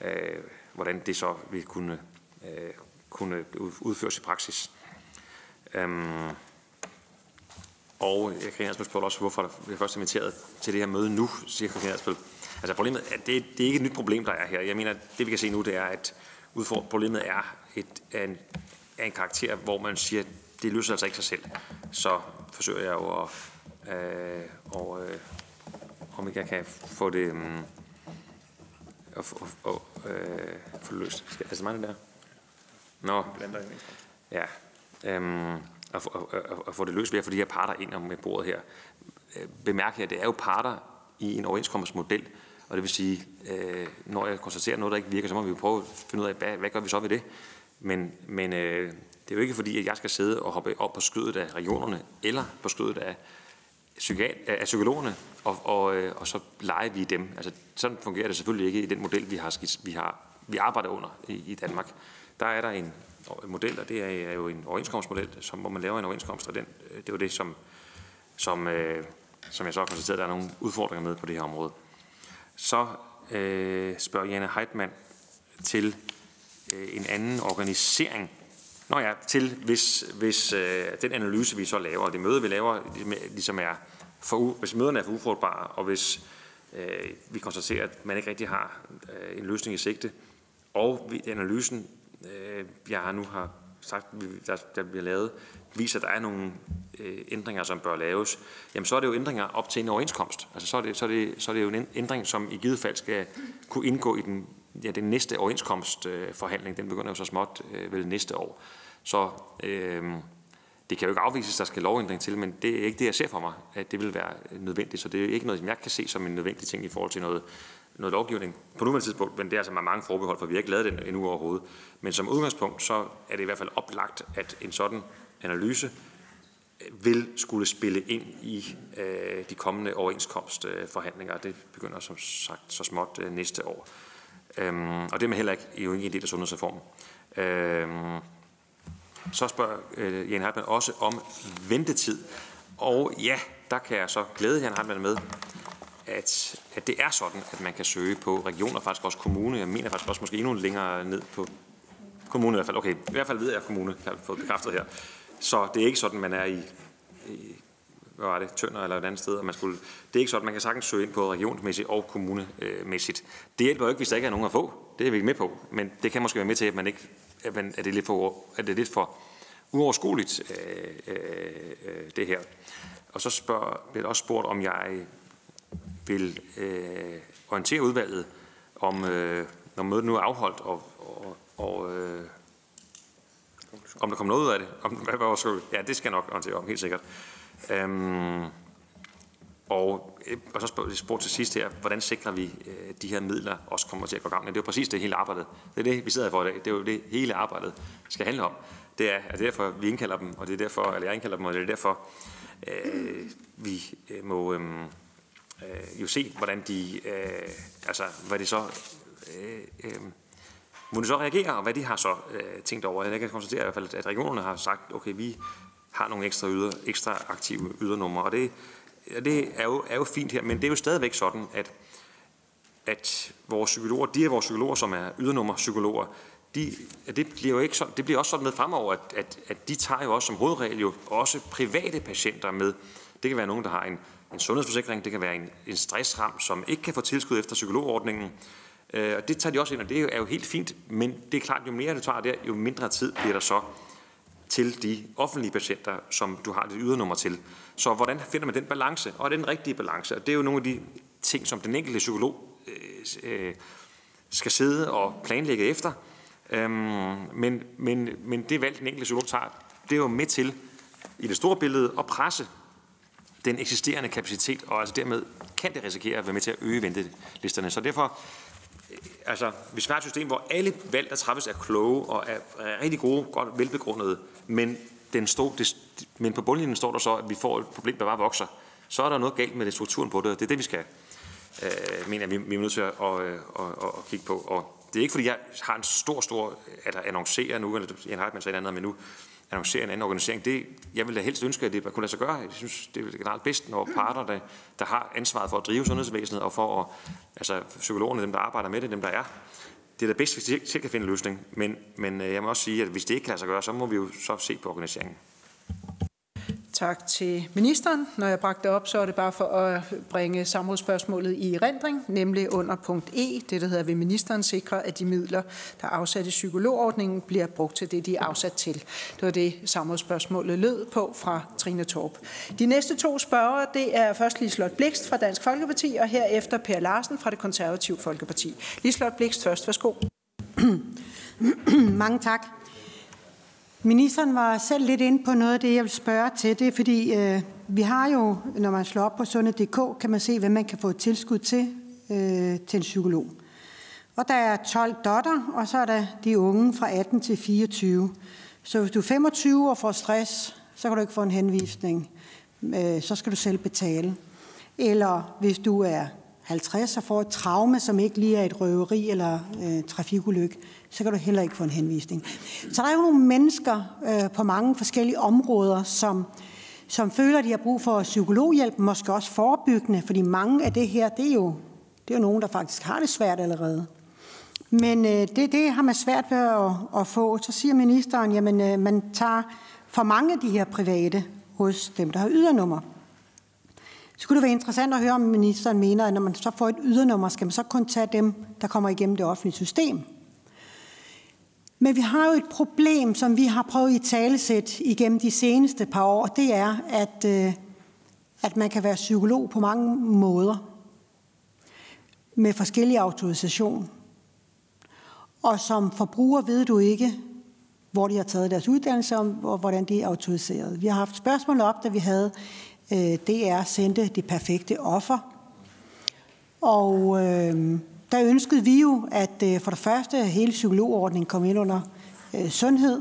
øh, hvordan det så vil kunne, øh, kunne udføres i praksis. Um, og jeg kan også spørge også, hvorfor vi først inviteret til det her møde nu, siger Christian Asbøl. Altså problemet er, det, det er ikke et nyt problem, der er her. Jeg mener, det vi kan se nu, det er, at udfordring, problemet er et, er en, er en karakter, hvor man siger, at det løser altså ikke sig selv. Så forsøger jeg jo at, øh, og, øh, om ikke jeg kan få det um, at, at, at, øh, få det løst. Skal, altså mig der? Nå. Ja. Øhm, at, at, at, at, få det løst ved at få de her parter ind med bordet her. Øh, bemærk her, det er jo parter i en overenskomstmodel, og det vil sige, øh, når jeg konstaterer noget, der ikke virker, så må vi prøve at finde ud af, hvad, hvad gør vi så ved det? Men, men øh, det er jo ikke fordi, at jeg skal sidde og hoppe op på skødet af regionerne, eller på skødet af, psykiat, af psykologerne, og, og, øh, og så leger vi dem. Altså, sådan fungerer det selvfølgelig ikke i den model, vi har, vi har vi arbejder under i, i Danmark. Der er der en model, og det er jo en overenskomstmodel, som, hvor man laver en overenskomst, og den, øh, det er jo det, som, som, øh, som jeg så har konstateret, der er nogle udfordringer med på det her område. Så øh, spørger Janne Heitmann til øh, en anden organisering. Nå ja, til hvis, hvis øh, den analyse, vi så laver, og det møde, vi laver, ligesom er for, hvis møderne er for ufrugtbare, og hvis øh, vi konstaterer, at man ikke rigtig har øh, en løsning i sigte. Og vi, analysen, øh, jeg nu har sagt, der, der bliver lavet, viser, at der er nogle øh, ændringer, som bør laves, jamen så er det jo ændringer op til en overenskomst. Altså så er det, så er det, så er det jo en ændring, som i givet fald skal kunne indgå i den, ja, den næste overenskomstforhandling. Øh, den begynder jo så småt øh, vel næste år. Så øh, det kan jo ikke afvises, at der skal lovændring til, men det er ikke det, jeg ser for mig, at det vil være nødvendigt. Så det er ikke noget, som jeg kan se som en nødvendig ting i forhold til noget, noget lovgivning på nuværende tidspunkt, men det er altså med mange forbehold, for vi har ikke lavet den endnu overhovedet. Men som udgangspunkt, så er det i hvert fald oplagt, at en sådan analyse vil skulle spille ind i øh, de kommende overenskomstforhandlinger. Det begynder som sagt så småt øh, næste år. Øhm, og det er man heller ikke, jo ikke en del af sundhedsreformen. Øhm, så spørger øh, Jan Hartmann også om ventetid. Og ja, der kan jeg så glæde Jan Hartmann med, at, at det er sådan, at man kan søge på regioner, faktisk også kommune. Jeg mener faktisk også måske endnu længere ned på kommune i hvert fald. Okay, i hvert fald ved jeg, at kommune kan få bekræftet her. Så det er ikke sådan, man er i, i hvad var det, Tønder eller et andet sted, og man skulle, det er ikke sådan, man kan sagtens søge ind på regionsmæssigt og kommunemæssigt. Det hjælper jo ikke, hvis der ikke er nogen at få. Det er vi ikke med på, men det kan måske være med til, at man ikke, at, man, at det er lidt for, at det er lidt for uoverskueligt, øh, øh, øh det her. Og så spørger, bliver også spurgt, om jeg vil øh, orientere udvalget om, øh, når mødet nu er afholdt, og, og, og øh, om der kommer noget ud af det. Om, hvad var så, ja, det skal jeg nok orientere om, helt sikkert. Øhm, og, øh, og så spurgte spurgt til sidst her, hvordan sikrer vi, at de her midler også kommer til at gå gang? Det er jo præcis det hele arbejdet. Det er det, vi sidder for i dag. Det er jo det, hele arbejdet skal handle om. Det er, at det er derfor, vi indkalder dem, og det er derfor, eller jeg indkalder dem, og det er derfor, øh, vi øh, må øh, øh, jo se, hvordan de, øh, altså, hvad de så, øh, øh, hvordan de så reagerer, og hvad de har så øh, tænkt over. Jeg kan konstatere i hvert fald, at regionerne har sagt, okay, vi har nogle ekstra, yder, ekstra aktive ydernumre, og det, det er, jo, er jo fint her, men det er jo stadigvæk sådan, at, at vores psykologer, de af vores psykologer, som er ydernummerpsykologer, de, det bliver jo ikke sådan, det bliver også sådan med fremover, at, at, at de tager jo også som hovedregel jo også private patienter med. Det kan være nogen, der har en, en sundhedsforsikring, det kan være en, en stressram, som ikke kan få tilskud efter psykologordningen. Øh, og det tager de også ind, og det er jo helt fint, men det er klart, jo mere du tager der, jo mindre tid bliver der så til de offentlige patienter, som du har dit ydernummer til. Så hvordan finder man den balance? Og den rigtige balance? Og det er jo nogle af de ting, som den enkelte psykolog øh, øh skal sidde og planlægge efter. Øhm, men, men, men det valg, den enkelte psykolog tager, det er jo med til i det store billede at presse den eksisterende kapacitet, og altså dermed kan det risikere at være med til at øge ventelisterne. Så derfor, øh, altså, hvis vi har et system, hvor alle valg, der træffes, er kloge og er, er rigtig gode, godt velbegrundede, men, den stod, det, men på bundlinjen står der så, at vi får et problem, der bare vokser, så er der noget galt med det strukturen på det, og det er det, vi skal, øh, mener vi, vi er nødt til at, at, at, at, at kigge på. Og det er ikke, fordi jeg har en stor, stor, eller annoncerer nu, eller jeg har ikke andet, men nu annoncere en anden organisering. Det, jeg ville da helst ønske, at det kunne lade sig gøre. Jeg synes, det er generelt bedst, når parter, der, der har ansvaret for at drive sundhedsvæsenet, og for at, altså psykologerne, dem der arbejder med det, dem der er, det er da bedst, hvis de selv kan finde en løsning. Men, men øh, jeg må også sige, at hvis det ikke kan lade sig gøre, så må vi jo så se på organiseringen. Tak til ministeren. Når jeg bragte det op, så er det bare for at bringe samrådsspørgsmålet i rendring, nemlig under punkt E, det der hedder, vil ministeren sikre, at de midler, der er afsat i psykologordningen, bliver brugt til det, de er afsat til. Det var det, samrådsspørgsmålet lød på fra Trine Torp. De næste to spørgere, det er først Lislot Blikst fra Dansk Folkeparti, og herefter Per Larsen fra det Konservative Folkeparti. Lislot Blikst først, værsgo. Mange tak. Ministeren var selv lidt inde på noget af det, jeg vil spørge til. Det er fordi, øh, vi har jo, når man slår op på sundhed.dk, kan man se, hvad man kan få tilskud til, øh, til en psykolog. Og der er 12 dotter, og så er der de unge fra 18 til 24. Så hvis du er 25 og får stress, så kan du ikke få en henvisning. Øh, så skal du selv betale. Eller hvis du er 50 og får et traume, som ikke lige er et røveri eller øh, trafikulykke, så kan du heller ikke få en henvisning. Så der er jo nogle mennesker øh, på mange forskellige områder, som, som føler, at de har brug for psykologhjælp, måske også forebyggende, fordi mange af det her, det er jo, det er jo nogen, der faktisk har det svært allerede. Men øh, det, det har man svært ved at, at få. Så siger ministeren, at øh, man tager for mange af de her private hos dem, der har ydernummer. Så kunne det være interessant at høre, om ministeren mener, at når man så får et ydernummer, skal man så kun tage dem, der kommer igennem det offentlige system. Men vi har jo et problem, som vi har prøvet i talesæt igennem de seneste par år. Det er, at, øh, at man kan være psykolog på mange måder med forskellige autorisation. Og som forbruger ved du ikke, hvor de har taget deres uddannelse, og hvordan de er autoriseret. Vi har haft spørgsmål op, da vi havde øh, DR sendte det perfekte offer. Og øh, der ønskede vi jo, at øh, for det første hele psykologordningen kom ind under øh, sundhed,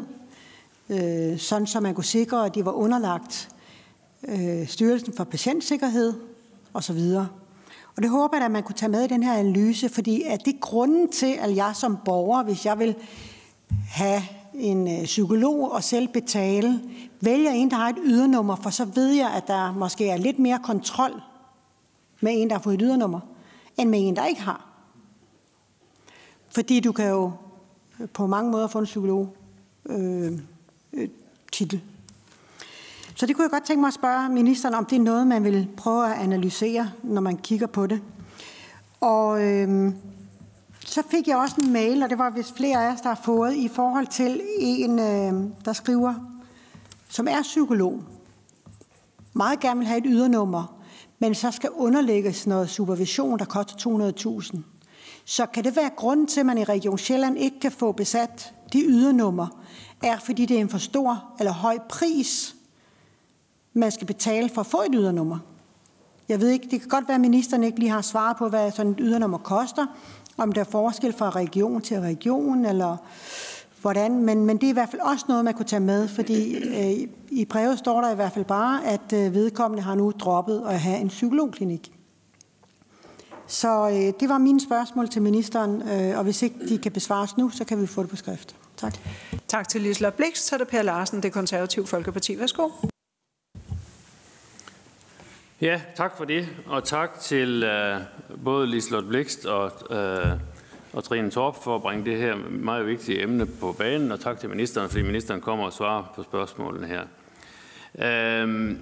øh, sådan så man kunne sikre, at de var underlagt øh, Styrelsen for Patientsikkerhed osv. Og det håber jeg, at man kunne tage med i den her analyse, fordi at det er grunden til, at jeg som borger, hvis jeg vil have en øh, psykolog og selv betale, vælger en, der har et ydernummer, for så ved jeg, at der måske er lidt mere kontrol med en, der har fået et ydernummer, end med en, der ikke har. Fordi du kan jo øh, på mange måder få en psykolog øh, øh, titel. Så det kunne jeg godt tænke mig at spørge ministeren, om det er noget, man vil prøve at analysere, når man kigger på det. Og øh, så fik jeg også en mail, og det var vist flere af os, der har fået, i forhold til en, øh, der skriver, som er psykolog, meget gerne vil have et ydernummer, men så skal underlægges noget supervision, der koster 200.000. Så kan det være grunden til, at man i Region Sjælland ikke kan få besat de ydernummer, er fordi det er en for stor eller høj pris, man skal betale for at få et ydernummer. Jeg ved ikke, det kan godt være, at ministeren ikke lige har svaret på, hvad sådan et ydernummer koster, om der er forskel fra region til region, eller hvordan, men, men det er i hvert fald også noget, man kunne tage med, fordi øh, i brevet står der i hvert fald bare, at øh, vedkommende har nu droppet at have en psykologklinik. Så øh, det var mine spørgsmål til ministeren, øh, og hvis ikke de kan besvares nu, så kan vi få det på skrift. Tak. Tak til Liselotte Blikst. Så er det Per Larsen, det konservative Folkeparti. Værsgo. Ja, tak for det, og tak til øh, både Liselotte Blikst og, øh, og Trine Torp for at bringe det her meget vigtige emne på banen, og tak til ministeren, fordi ministeren kommer og svarer på spørgsmålene her. Øh,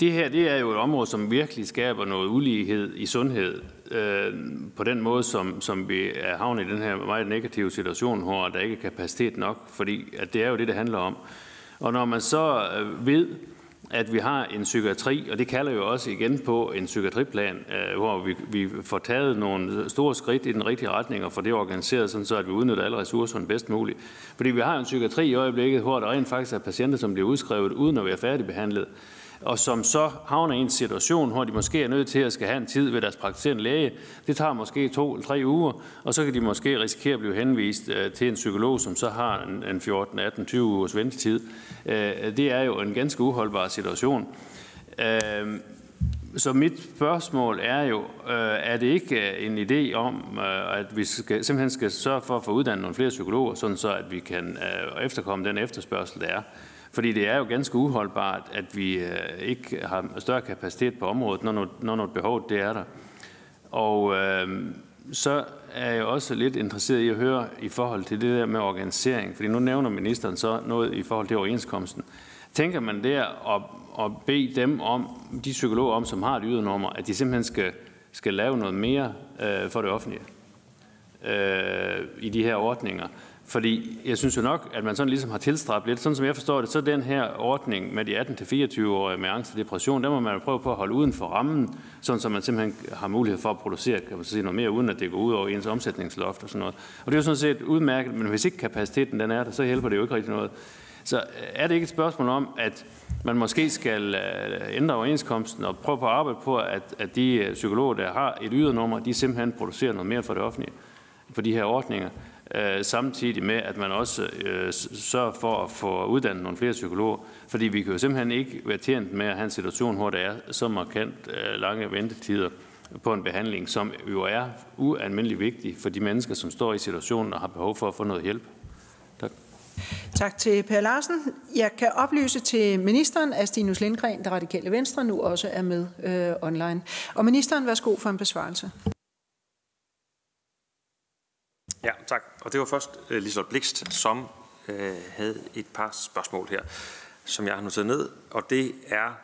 det her det er jo et område, som virkelig skaber noget ulighed i sundhed, øh, på den måde, som, som vi er havnet i den her meget negative situation, hvor der ikke er kapacitet nok, fordi at det er jo det, det handler om. Og når man så øh, ved, at vi har en psykiatri, og det kalder jo også igen på en psykiatriplan, øh, hvor vi, vi får taget nogle store skridt i den rigtige retning og får det organiseret, sådan så at vi udnytter alle ressourcerne bedst muligt. Fordi vi har en psykiatri i øjeblikket, hvor der rent faktisk er patienter, som bliver udskrevet uden at være færdigbehandlet og som så havner i en situation, hvor de måske er nødt til at skal have en tid ved deres praktiserende læge. Det tager måske to eller tre uger, og så kan de måske risikere at blive henvist øh, til en psykolog, som så har en 14, 18, 20 ugers ventetid. Øh, det er jo en ganske uholdbar situation. Øh, så mit spørgsmål er jo, er det ikke en idé om, at vi skal, simpelthen skal sørge for at få uddannet nogle flere psykologer, sådan så at vi kan efterkomme den efterspørgsel, der er? Fordi det er jo ganske uholdbart, at vi øh, ikke har større kapacitet på området, når noget, når noget behov det er der. Og øh, så er jeg også lidt interesseret i at høre i forhold til det der med organisering, fordi nu nævner ministeren så noget i forhold til overenskomsten. Tænker man der at, at bede dem om, de psykologer om, som har et ydernummer, at de simpelthen skal, skal lave noget mere øh, for det offentlige øh, i de her ordninger? Fordi jeg synes jo nok, at man sådan ligesom har tilstræbt lidt, sådan som jeg forstår det, så den her ordning med de 18-24-årige med angst og depression, der må man jo prøve på at holde uden for rammen, sådan så man simpelthen har mulighed for at producere kan man sige, noget mere, uden at det går ud over ens omsætningsloft og sådan noget. Og det er jo sådan set udmærket, men hvis ikke kapaciteten den er der, så hjælper det jo ikke rigtig noget. Så øh, er det ikke et spørgsmål om, at man måske skal øh, ændre overenskomsten og prøve på at arbejde på, at, at de øh, psykologer, der har et ydernummer, de simpelthen producerer noget mere for det offentlige, for de her ordninger, øh, samtidig med, at man også øh, sørger for at få uddannet nogle flere psykologer. Fordi vi kan jo simpelthen ikke være tjent med at have en situation, hvor der er så markant øh, lange ventetider på en behandling, som jo er ualmindelig vigtig for de mennesker, som står i situationen og har behov for at få noget hjælp. Tak. Tak til Per Larsen. Jeg kan oplyse til ministeren, at Stinus Lindgren, der radikale venstre, nu også er med øh, online. Og ministeren, værsgo for en besvarelse. Ja, tak. Og det var først øh, uh, Liselotte Blikst, som uh, havde et par spørgsmål her, som jeg har noteret ned. Og det er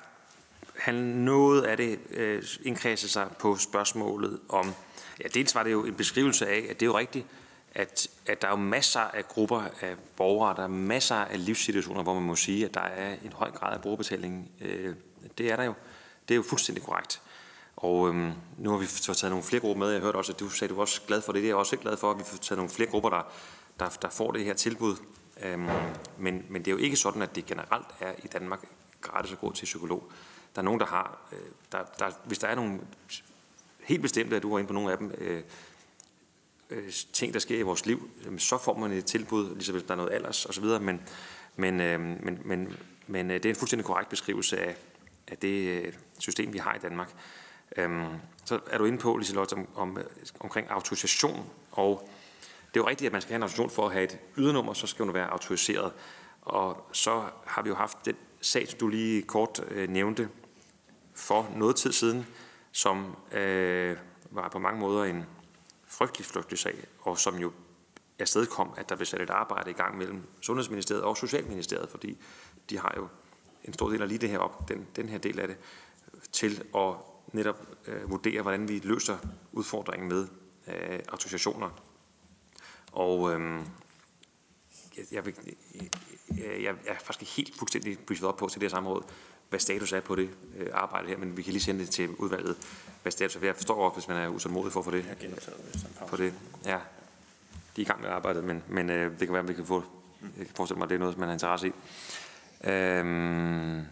han noget af det øh, indkredse sig på spørgsmålet om, ja, dels var det jo en beskrivelse af, at det er jo rigtigt, at, at der er jo masser af grupper af borgere, der er masser af livssituationer, hvor man må sige, at der er en høj grad af brugerbetaling. Øh, det er der jo. Det er jo fuldstændig korrekt. Og øhm, nu har vi fået taget nogle flere grupper med. Jeg hørte også, at du sagde, at du var også glad for det. Det er jeg også glad for, at vi får taget nogle flere grupper, der, der, der får det her tilbud. Øhm, men, men det er jo ikke sådan, at det generelt er i Danmark gratis at gå til psykolog. Der er nogen, der har, øh, der, der, hvis der er nogle helt bestemte, at du var inde på nogle af dem, øh, øh, ting, der sker i vores liv, øh, så får man et tilbud, ligesom hvis der er noget alders osv., men, men, øh, men, men, men øh, det er en fuldstændig korrekt beskrivelse af, af det øh, system, vi har i Danmark. Øhm, så er du inde på, Liselotte, om, om, øh, omkring autorisation, og det er jo rigtigt, at man skal have en autorisation for at have et ydernummer, så skal man være autoriseret. Og så har vi jo haft den sag, som du lige kort øh, nævnte, for noget tid siden, som øh, var på mange måder en frygtelig, frygtelig sag, og som jo afstedkom, at der blev sat et arbejde i gang mellem Sundhedsministeriet og Socialministeriet, fordi de har jo en stor del af lige det her op, den, den her del af det, til at netop øh, vurdere, hvordan vi løser udfordringen med øh, autorisationer. Og øh, jeg, jeg, jeg, jeg er faktisk ikke helt fuldstændig briefet op på til det samråd, hvad status er på det øh, arbejde her, men vi kan lige sende det til udvalget, hvad status er. Jeg forstår godt, hvis man er utålmodig for at få det. For det. Ja, de er i gang med arbejdet, men, men øh, det kan være, at vi kan få, jeg kan forestille mig, at det er noget, man har interesse i. Øhm,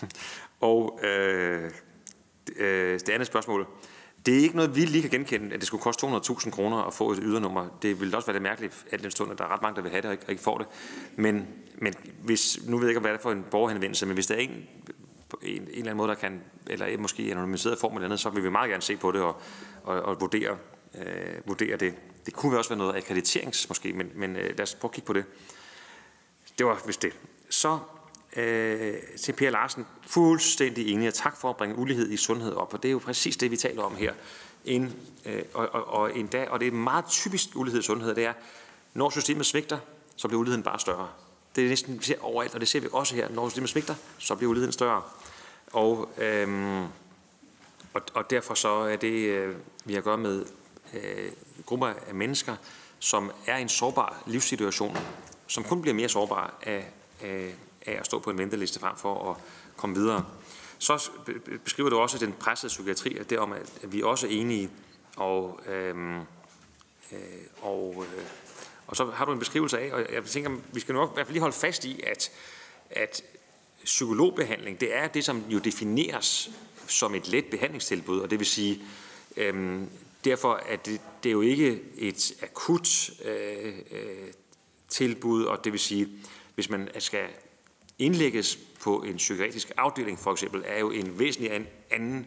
og øh, øh, det andet spørgsmål. Det er ikke noget, vi lige kan genkende, at det skulle koste 200.000 kroner at få et ydernummer. Det ville også være det mærkeligt, at den stund, at der er ret mange, der vil have det og ikke, og ikke får det. Men, men hvis, nu ved jeg ikke, hvad det er for en borgerhenvendelse, men hvis der er en, på en, en eller anden måde, der kan, eller måske anonymiseret form eller andet, så vil vi meget gerne se på det og, og, og vurdere, øh, vurdere det. Det kunne også være noget akkrediterings måske, men, men øh, lad os prøve at kigge på det. Det var vist det. Så øh, til Per Larsen, fuldstændig enig, og tak for at bringe ulighed i sundhed op, og det er jo præcis det, vi taler om her. En, øh, og, og, og, en dag, og det er meget typisk ulighed i sundhed, det er, når systemet svigter, så bliver uligheden bare større. Det er næsten, vi ser overalt, og det ser vi også her. Når systemet svigter, så bliver uligheden større. Og, øhm, og, og derfor så er det, øh, vi har at gøre med øh, grupper af mennesker, som er i en sårbar livssituation, som kun bliver mere sårbare af, af, af at stå på en venteliste frem for at komme videre. Så beskriver du også den pressede psykiatri, at det om, at vi også er enige, og, øhm, øh, og, øh, og så har du en beskrivelse af, og jeg tænker, vi skal nok i hvert fald lige holde fast i, at, at psykologbehandling, det er det, som jo defineres som et let behandlingstilbud, og det vil sige, øhm, derfor er det, det er jo ikke et akut øh, øh, tilbud, og det vil sige, hvis man skal indlægges på en psykiatrisk afdeling for eksempel, er jo en væsentlig anden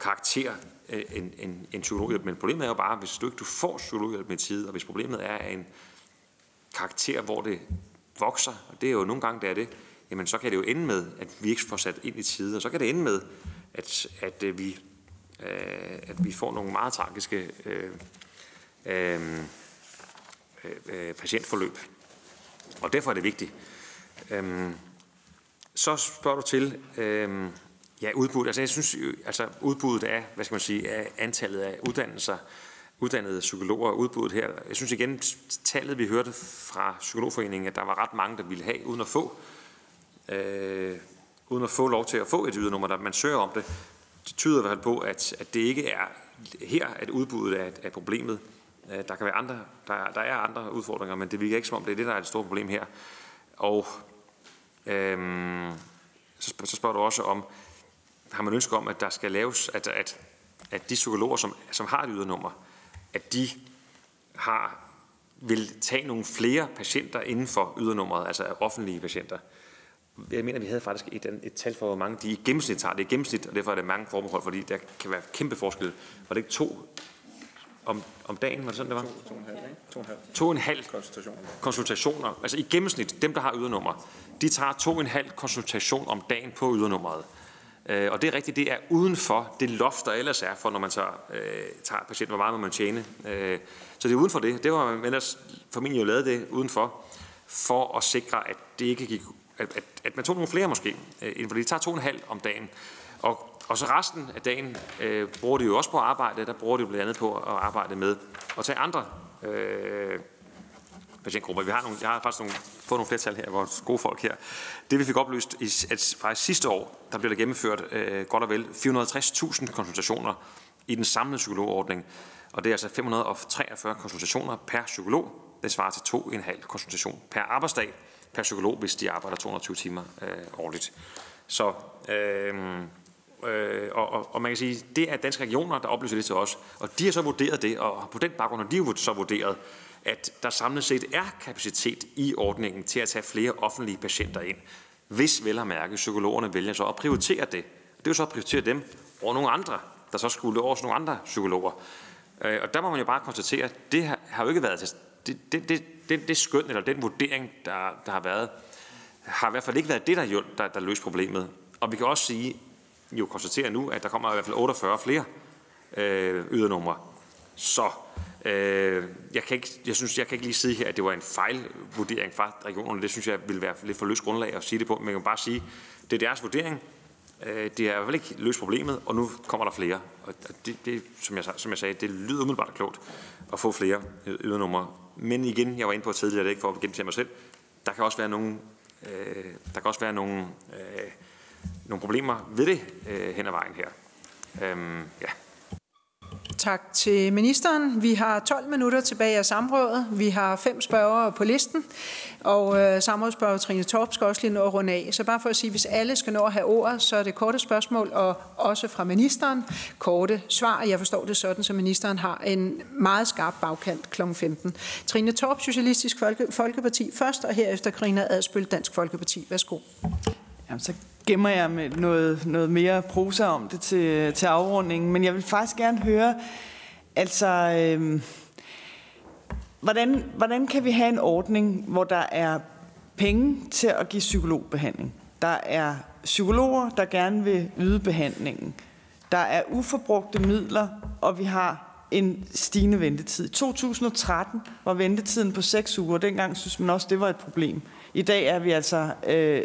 karakter øh, end, end, end psykologhjælp. Men problemet er jo bare, hvis du ikke du får psykologhjælp med tid, og hvis problemet er en karakter, hvor det vokser, og det er jo nogle gange, det er det, jamen så kan det jo ende med, at vi ikke får sat ind i tide, og så kan det ende med, at, at, øh, vi, øh, at vi får nogle meget tragiske øh, øh, øh, øh patientforløb. Og derfor er det vigtigt. Øh, så spørger du til øh, ja, udbuddet. Altså jeg synes altså udbuddet af, hvad skal man sige, af antallet af uddannelser, uddannede psykologer udbuddet her. Jeg synes igen, tallet vi hørte fra Psykologforeningen, at der var ret mange, der ville have, uden at få, øh, uden at få lov til at få et ydernummer, der man søger om det. Det tyder i hvert fald på, at, at det ikke er her, at udbuddet er, er problemet. Øh, der kan være andre, der, der er andre udfordringer, men det virker ikke som om, det er det, der er et stort problem her. Og øhm, så, spørger, så spørger du også om, har man ønske om, at der skal laves, at, at, at de psykologer, som, som har et ydernummer, at de har, vil tage nogle flere patienter inden for ydernummeret, altså offentlige patienter. Jeg mener, vi havde faktisk et, et tal for, hvor mange de i gennemsnit tager. Det er gennemsnit, og derfor er det mange forbehold, fordi der kan være kæmpe forskel. Var det ikke to om, om dagen, var det sådan, det var? To, to, en halv, ikke? To en halv. To en halv konsultationer. konsultationer. Altså i gennemsnit, dem der har ydernummer, de tager to en halv konsultation om dagen på ydernummeret. Øh, og det er rigtigt, det er uden for det loft, der ellers er for, når man tager, øh, tager patienten, hvor meget må man tjene. Øh, så det er uden for det. Det var man ellers formentlig jo lavet det udenfor, for at sikre, at det ikke gik at, at, at man tog nogle flere måske, øh, fordi det tager to og en halv om dagen. Og, og så resten af dagen øh, bruger de jo også på arbejde. Der bruger de blandt andet på at arbejde med at tage andre øh, patientgrupper. Vi har nogle, jeg har faktisk nogle, fået nogle flertal her, vores gode folk her. Det vi fik oplyst, i, at fra sidste år, der blev der gennemført øh, godt og vel 460.000 konsultationer i den samlede psykologordning. Og det er altså 543 konsultationer per psykolog. Det svarer til 2,5 konsultation per arbejdsdag per psykolog, hvis de arbejder 220 timer øh, årligt. Så, øh, øh, og, og, og man kan sige, det er danske regioner, der oplyser det til os. Og de har så vurderet det, og på den baggrund har de jo så vurderet, at der samlet set er kapacitet i ordningen til at tage flere offentlige patienter ind. Hvis vel at mærke, psykologerne vælger så at prioritere det. Det er jo så at prioritere dem over nogle andre, der så skulle over nogle andre psykologer. Øh, og der må man jo bare konstatere, at det har jo ikke været til det, det, det, det, det skøn eller den vurdering, der, der har været, har i hvert fald ikke været det, der, der, der løste problemet. Og vi kan også sige, jo konstatere nu, at der kommer i hvert fald 48 flere øh, ydernumre. Så øh, jeg, kan ikke, jeg synes, jeg kan ikke lige sige her, at det var en fejlvurdering fra regionerne. Det synes jeg vil være lidt for løst grundlag at sige det på. Men jeg kan bare sige, det er deres vurdering. Øh, det er i hvert fald ikke løst problemet, og nu kommer der flere. Og det, det som, jeg, som jeg sagde, det lyder umiddelbart klogt at få flere øh, ydernumre. Men igen, jeg var inde på tidligere, det er ikke for at gentage mig selv, der kan også være nogle, øh, der kan også være nogle, øh, nogle problemer ved det øh, hen ad vejen her. Øhm, ja. Tak til ministeren. Vi har 12 minutter tilbage af samrådet. Vi har fem spørgere på listen, og øh, samrådsspørger Trine Torp skal også lige nå at runde af. Så bare for at sige, hvis alle skal nå at have ordet, så er det korte spørgsmål, og også fra ministeren korte svar. Jeg forstår det sådan, så ministeren har en meget skarp bagkant kl. 15. Trine Torp, Socialistisk Folke, Folkeparti først, og herefter Karina Adspøl, Dansk Folkeparti. Værsgo. Jamen, så gemmer jeg med noget, noget mere prosa om det til, til afrundingen. Men jeg vil faktisk gerne høre, altså, øh, hvordan, hvordan kan vi have en ordning, hvor der er penge til at give psykologbehandling? Der er psykologer, der gerne vil yde behandlingen. Der er uforbrugte midler, og vi har en stigende ventetid. I 2013 var ventetiden på 6 uger. Dengang synes man også, det var et problem. I dag er vi altså, øh,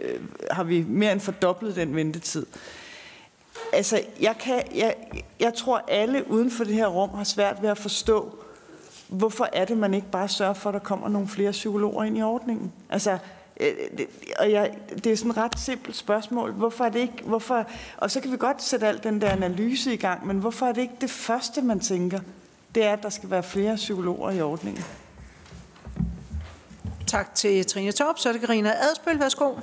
har vi mere end fordoblet den ventetid. Altså, jeg, kan, jeg, jeg tror, alle uden for det her rum har svært ved at forstå, hvorfor er det, man ikke bare sørger for, at der kommer nogle flere psykologer ind i ordningen? Altså, og jeg, det er sådan et ret simpelt spørgsmål. Hvorfor er det ikke, hvorfor, og så kan vi godt sætte al den der analyse i gang, men hvorfor er det ikke det første, man tænker? Det er, at der skal være flere psykologer i ordningen. Tak til Trine Torp. Så er det Karina Adspøl. Værsgo.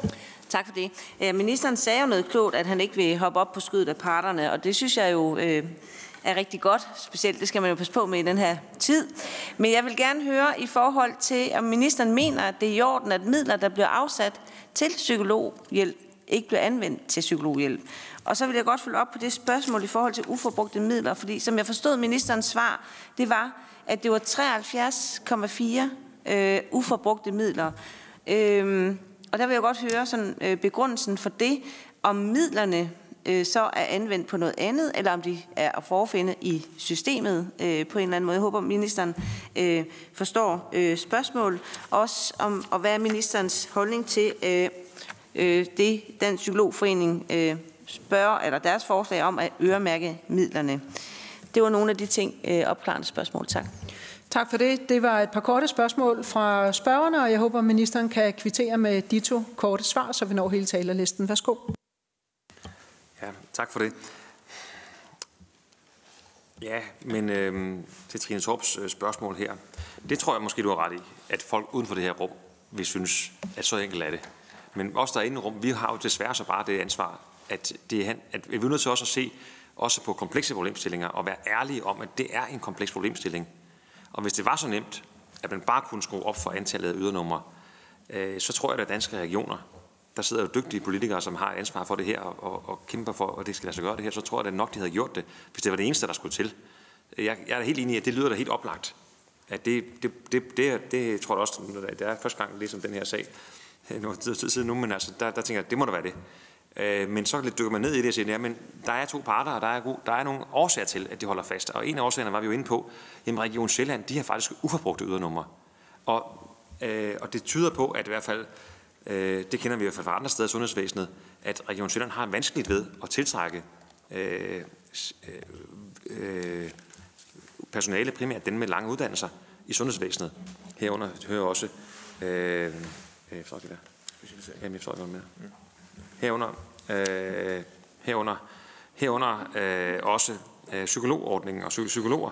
Tak for det. Ministeren sagde jo noget klogt, at han ikke vil hoppe op på skødet af parterne, og det synes jeg jo øh, er rigtig godt. Specielt det skal man jo passe på med i den her tid. Men jeg vil gerne høre i forhold til, om ministeren mener, at det er i orden, at midler, der bliver afsat til psykologhjælp, ikke bliver anvendt til psykologhjælp. Og så vil jeg godt følge op på det spørgsmål i forhold til uforbrugte midler, fordi som jeg forstod ministerens svar, det var, at det var 73,4 øh, uforbrugte midler. Øh, og der vil jeg godt høre sådan, øh, begrundelsen for det, om midlerne øh, så er anvendt på noget andet, eller om de er at forfinde i systemet øh, på en eller anden måde. Jeg håber, ministeren øh, forstår øh, spørgsmål. Også om, og hvad er ministerens holdning til øh, øh, det, den psykologforening øh, spørger, eller deres forslag om at øremærke midlerne. Det var nogle af de ting, øh, opklarende spørgsmål. Tak. Tak for det. Det var et par korte spørgsmål fra spørgerne, og jeg håber, at ministeren kan kvittere med de to korte svar, så vi når hele talerlisten. Værsgo. Ja, tak for det. Ja, men øh, til Trine Torps øh, spørgsmål her. Det tror jeg måske, du har ret i, at folk uden for det her rum vil synes, at så enkelt er det. Men os, der er inde i rum, vi har jo desværre så bare det ansvar, at, det er, at vi er nødt til også at se også på komplekse problemstillinger og være ærlige om, at det er en kompleks problemstilling. Og hvis det var så nemt, at man bare kunne skrue op for antallet af ydernumre, øh, så tror jeg, at danske regioner, der sidder jo dygtige politikere, som har ansvar for det her og, og, og kæmper for, at det skal lade sig gøre det her, så tror jeg da nok, de havde gjort det, hvis det var det eneste, der skulle til. Jeg, jeg er helt enig i, at det lyder da helt oplagt. At det, det, det, det, det tror jeg også, det er første gang, ligesom den her sag, nu tid siden nu, men altså, der, der tænker jeg, det må da være det. Øh, men så dykker man ned i det og siger, ja, men der er to parter, og der er, god, der er nogle årsager til, at de holder fast. Og en af årsagerne var vi jo inde på, at Region Sjælland, de har faktisk uforbrugte ydernumre. Og, øh, og det tyder på, at i hvert fald Øh, det kender vi i hvert fald fra andre steder i sundhedsvæsenet, at Region Sjælland har vanskeligt ved at tiltrække øh, øh, personale, primært den med lange uddannelser i sundhedsvæsenet. Herunder hører også... Øh, øh, forstår det der? Jamen, jeg forstår ikke mere. Herunder, øh, herunder, herunder øh, også øh, psykologordningen og psykologer.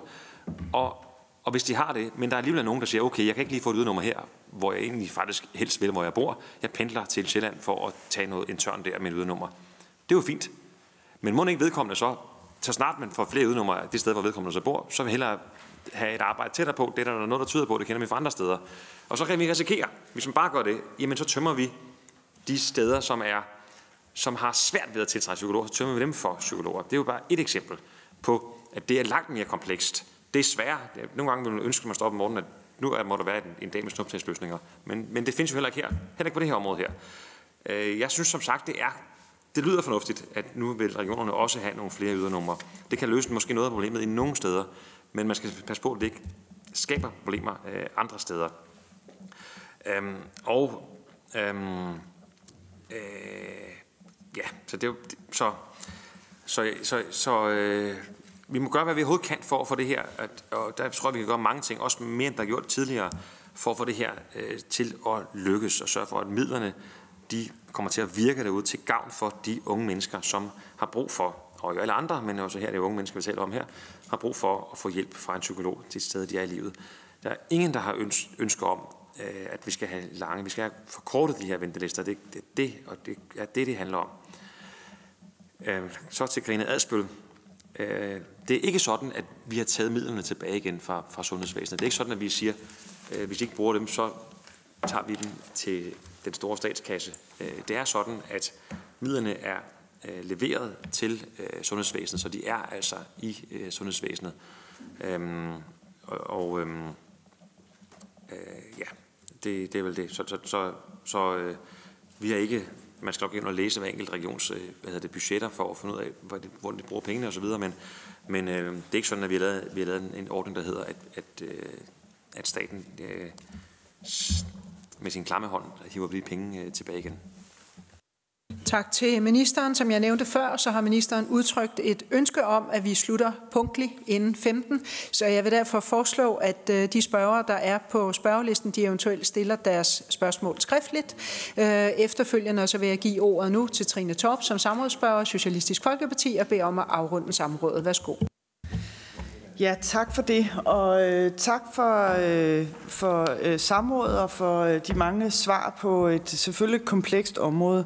Og, og hvis de har det, men der er alligevel nogen, der siger, okay, jeg kan ikke lige få et ydernummer her, hvor jeg egentlig faktisk helst vil, hvor jeg bor. Jeg pendler til Sjælland for at tage noget, en tørn der med et ydernummer. Det er jo fint. Men må ikke vedkommende så, så snart man får flere ydernummer det sted, hvor vedkommende så bor, så vil hellere have et arbejde tættere på. Det er der noget, der tyder på. Det kender vi fra andre steder. Og så kan vi risikere, hvis man bare gør det, jamen så tømmer vi de steder, som er som har svært ved at tiltrække psykologer, så tømmer vi dem for psykologer. Det er jo bare et eksempel på, at det er langt mere komplekst. Det er svært. Nogle gange vil man ønske, at man stopper om morgenen, at nu må der være en, en dag med snuptagsløsninger. Men, men det findes jo heller ikke her. Heller ikke på det her område her. Øh, jeg synes som sagt, det er det lyder fornuftigt, at nu vil regionerne også have nogle flere ydernumre. Det kan løse måske noget af problemet i nogle steder, men man skal passe på, at det ikke skaber problemer øh, andre steder. Øhm, og øhm, øh, ja, så det er jo, så, så, så, så øh, vi må gøre, hvad vi overhovedet kan for at få det her, at, og der tror jeg, vi kan gøre mange ting, også mere end der er gjort tidligere, for at få det her øh, til at lykkes, og sørge for, at midlerne de kommer til at virke derude til gavn for de unge mennesker, som har brug for, og jo alle andre, men også her det er unge mennesker, vi taler om her, har brug for at få hjælp fra en psykolog til sted, de er i livet. Der er ingen, der har øns ønsker om, øh, at vi skal have lange, vi skal have forkortet de her ventelister. Det, det, det, og det er det, det handler om. Øh, så til Karina Adspøl. Øh, det er ikke sådan, at vi har taget midlerne tilbage igen fra, fra sundhedsvæsenet. Det er ikke sådan, at vi siger, øh, hvis vi ikke bruger dem, så tager vi dem til den store statskasse. Øh, det er sådan, at midlerne er øh, leveret til øh, sundhedsvæsenet, så de er altså i øh, sundhedsvæsenet. Øhm, og øhm, øh, ja, det, det er vel det. Så, så, så, så øh, vi har ikke man skal nok ind og læse hver enkelt regions øh, hvad hedder det, budgetter for at finde ud af, hvor de, hvor de bruger pengene osv., men, men øh, det er ikke sådan, at vi har lavet, vi har lavet en, en ordning, der hedder, at, at, øh, at staten øh, med sin klamme hånd hiver de penge øh, tilbage igen. Tak til ministeren. Som jeg nævnte før, så har ministeren udtrykt et ønske om, at vi slutter punktligt inden 15. Så jeg vil derfor foreslå, at øh, de spørgere, der er på spørgelisten, de eventuelt stiller deres spørgsmål skriftligt. Øh, efterfølgende så vil jeg give ordet nu til Trine Torp som samrådsspørger Socialistisk Folkeparti og bede om at afrunde samrådet. Værsgo. Ja, tak for det, og øh, tak for, øh, for øh, samrådet og for øh, de mange svar på et selvfølgelig komplekst område,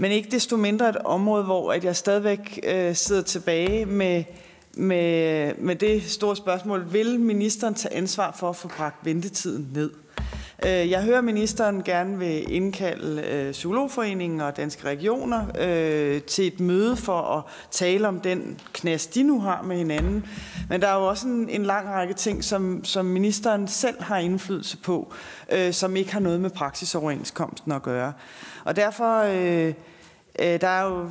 men ikke desto mindre et område, hvor at jeg stadigvæk øh, sidder tilbage med, med, med det store spørgsmål, vil ministeren tage ansvar for at få bragt ventetiden ned? Øh, jeg hører, at ministeren gerne vil indkalde øh, Psykologforeningen og Danske Regioner øh, til et møde for at tale om den knast, de nu har med hinanden. Men der er jo også en, en lang række ting, som, som ministeren selv har indflydelse på, øh, som ikke har noget med praksisoverenskomsten at gøre. Og derfor... Øh, der er jo,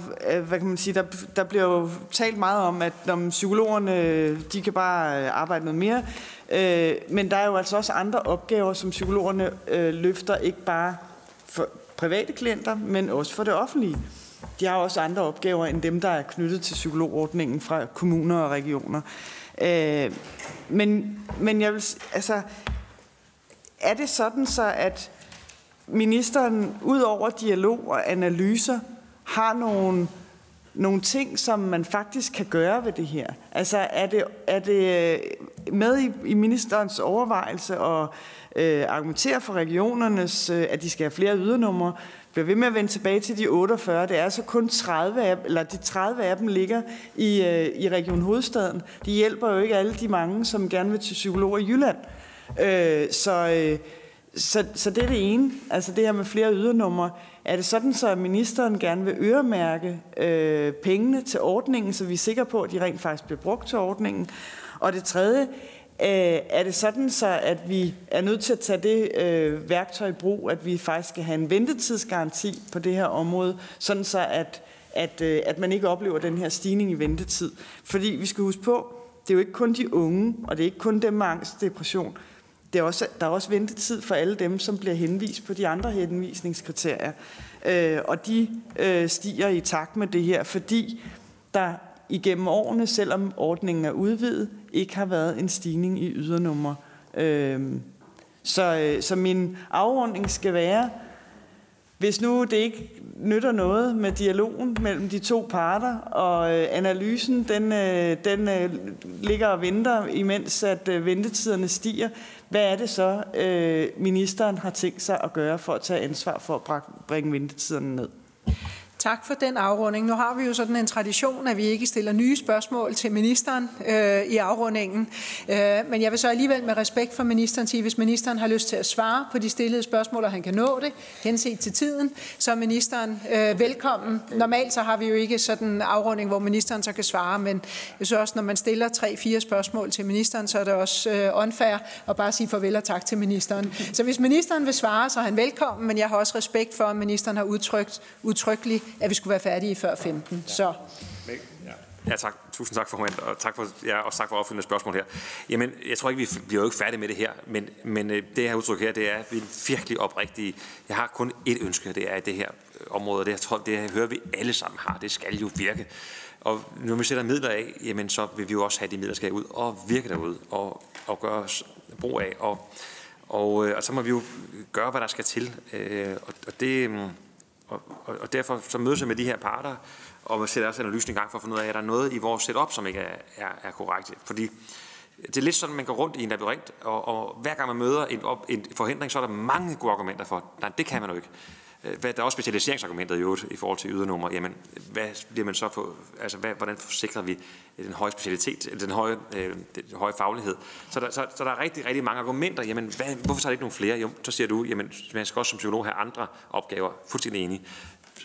hvad kan man sige, der, der bliver jo talt meget om, at når psykologerne, de kan bare arbejde noget mere. Øh, men der er jo altså også andre opgaver, som psykologerne øh, løfter, ikke bare for private klienter, men også for det offentlige. De har også andre opgaver end dem, der er knyttet til psykologordningen fra kommuner og regioner. Øh, men, men jeg vil, altså, er det sådan så, at ministeren ud over dialog og analyser har nogle nogle ting, som man faktisk kan gøre ved det her? Altså er det, er det øh, med i, i ministerens overvejelse og øh, argumentere for regionernes, øh, at de skal have flere ydernumre, bliver ved med at vende tilbage til de 48. Det er altså kun 30 af, eller de 30 af dem ligger i, øh, i Region Hovedstaden. De hjælper jo ikke alle de mange, som gerne vil til psykologer i Jylland. Øh, så, øh, så, så det er det ene, altså det her med flere ydernumre. Er det sådan, så ministeren gerne vil øremærke øh, pengene til ordningen, så vi er sikre på, at de rent faktisk bliver brugt til ordningen? Og det tredje, øh, er det sådan, så at vi er nødt til at tage det øh, værktøj i brug, at vi faktisk skal have en ventetidsgaranti på det her område, sådan så at, at, øh, at man ikke oplever den her stigning i ventetid. Fordi vi skal huske på, det er jo ikke kun de unge, og det er ikke kun dem med angst og depression det er også, der er også ventetid for alle dem, som bliver henvist på de andre henvisningskriterier. Øh, og de øh, stiger i takt med det her, fordi der igennem årene, selvom ordningen er udvidet, ikke har været en stigning i ydernummer. Øh, så, øh, så min afrunding skal være, hvis nu det ikke nytter noget med dialogen mellem de to parter, og øh, analysen den, øh, den øh, ligger og venter, imens at øh, ventetiderne stiger, hvad er det så, øh, ministeren har tænkt sig at gøre for at tage ansvar for at bringe ventetiderne ned? Tak for den afrunding. Nu har vi jo sådan en tradition, at vi ikke stiller nye spørgsmål til ministeren øh, i afrundingen. Øh, men jeg vil så alligevel med respekt for ministeren sige, hvis ministeren har lyst til at svare på de stillede spørgsmål, og han kan nå det, henset til tiden, så er ministeren øh, velkommen. Normalt så har vi jo ikke sådan en afrunding, hvor ministeren så kan svare, men jeg synes også, når man stiller tre-fire spørgsmål til ministeren, så er det også øh, unfair at bare sige farvel og tak til ministeren. Så hvis ministeren vil svare, så er han velkommen, men jeg har også respekt for, at ministeren har udtrykt udtrykkeligt, at vi skulle være færdige før 15. Så. Ja, tak. Tusind tak, formand, og tak for, ja, og tak for opfølgende spørgsmål her. Jamen, jeg tror ikke, vi bliver jo ikke færdige med det her, men, men øh, det her udtryk her, det er, at vi er virkelig oprigtige. Jeg har kun et ønske, det er i det her øh, område, det, jeg tror, det her hører vi alle sammen har. Det skal jo virke. Og når vi sætter midler af, jamen, så vil vi jo også have de midler, skal ud og virke derude og, og gøre os brug af. Og, og, øh, og så må vi jo gøre, hvad der skal til. Og det, mm, og, og, og derfor så mødes jeg med de her parter, og sætter også analysen i gang for at finde ud af, at der er noget i vores setup, som ikke er, er, er korrekt. Fordi det er lidt sådan, man går rundt i en labyrint, og, og hver gang man møder en, op, en forhindring, så er der mange gode argumenter for, nej, det kan man jo ikke. Øh, hvad, der er også specialiseringsargumentet i øvrigt i forhold til ydernummer. Jamen, hvad bliver man så på, altså hvad, hvordan sikrer vi den høje specialitet, den høje, øh, den høje faglighed? Så der, så, så der er rigtig, rigtig mange argumenter. Jamen, hvad, hvorfor så er der ikke nogen flere? Jo, så siger du, jamen, man skal også som psykolog have andre opgaver. Fuldstændig enig.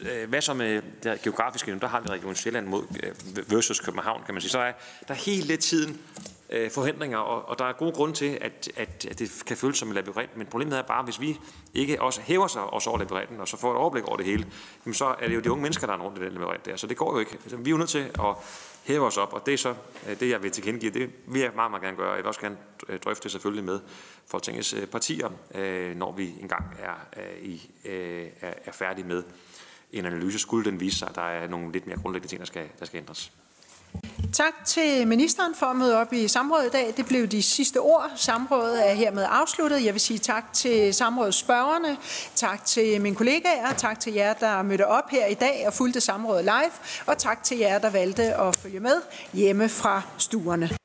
Øh, hvad så med det geografiske? Der har vi Region Sjælland mod øh, versus København, kan man sige. Så er der hele tiden øh, forhindringer, og, og der er gode grunde til, at, at, at det kan føles som en labyrint, men problemet er bare, hvis vi ikke også hæver sig os over labyrinten, og så får et overblik over det hele, jamen så er det jo de unge mennesker, der er rundt i den labyrint der, så det går jo ikke. Altså, vi er jo nødt til at hæve os op, og det er så øh, det, jeg vil tilkendegive. Det vil jeg meget, meget gerne gøre. Jeg vil også gerne øh, drøfte det selvfølgelig med Folketingets øh, partier, øh, når vi engang er, øh, i, er, er færdige med en analyse. Skulle den vise sig, at der er nogle lidt mere grundlæggende ting, der skal, der skal ændres. Tak til ministeren for at møde op i samrådet i dag. Det blev de sidste ord. Samrådet er hermed afsluttet. Jeg vil sige tak til samrådsspørgerne, tak til mine kollegaer, tak til jer, der mødte op her i dag og fulgte samrådet live, og tak til jer, der valgte at følge med hjemme fra stuerne.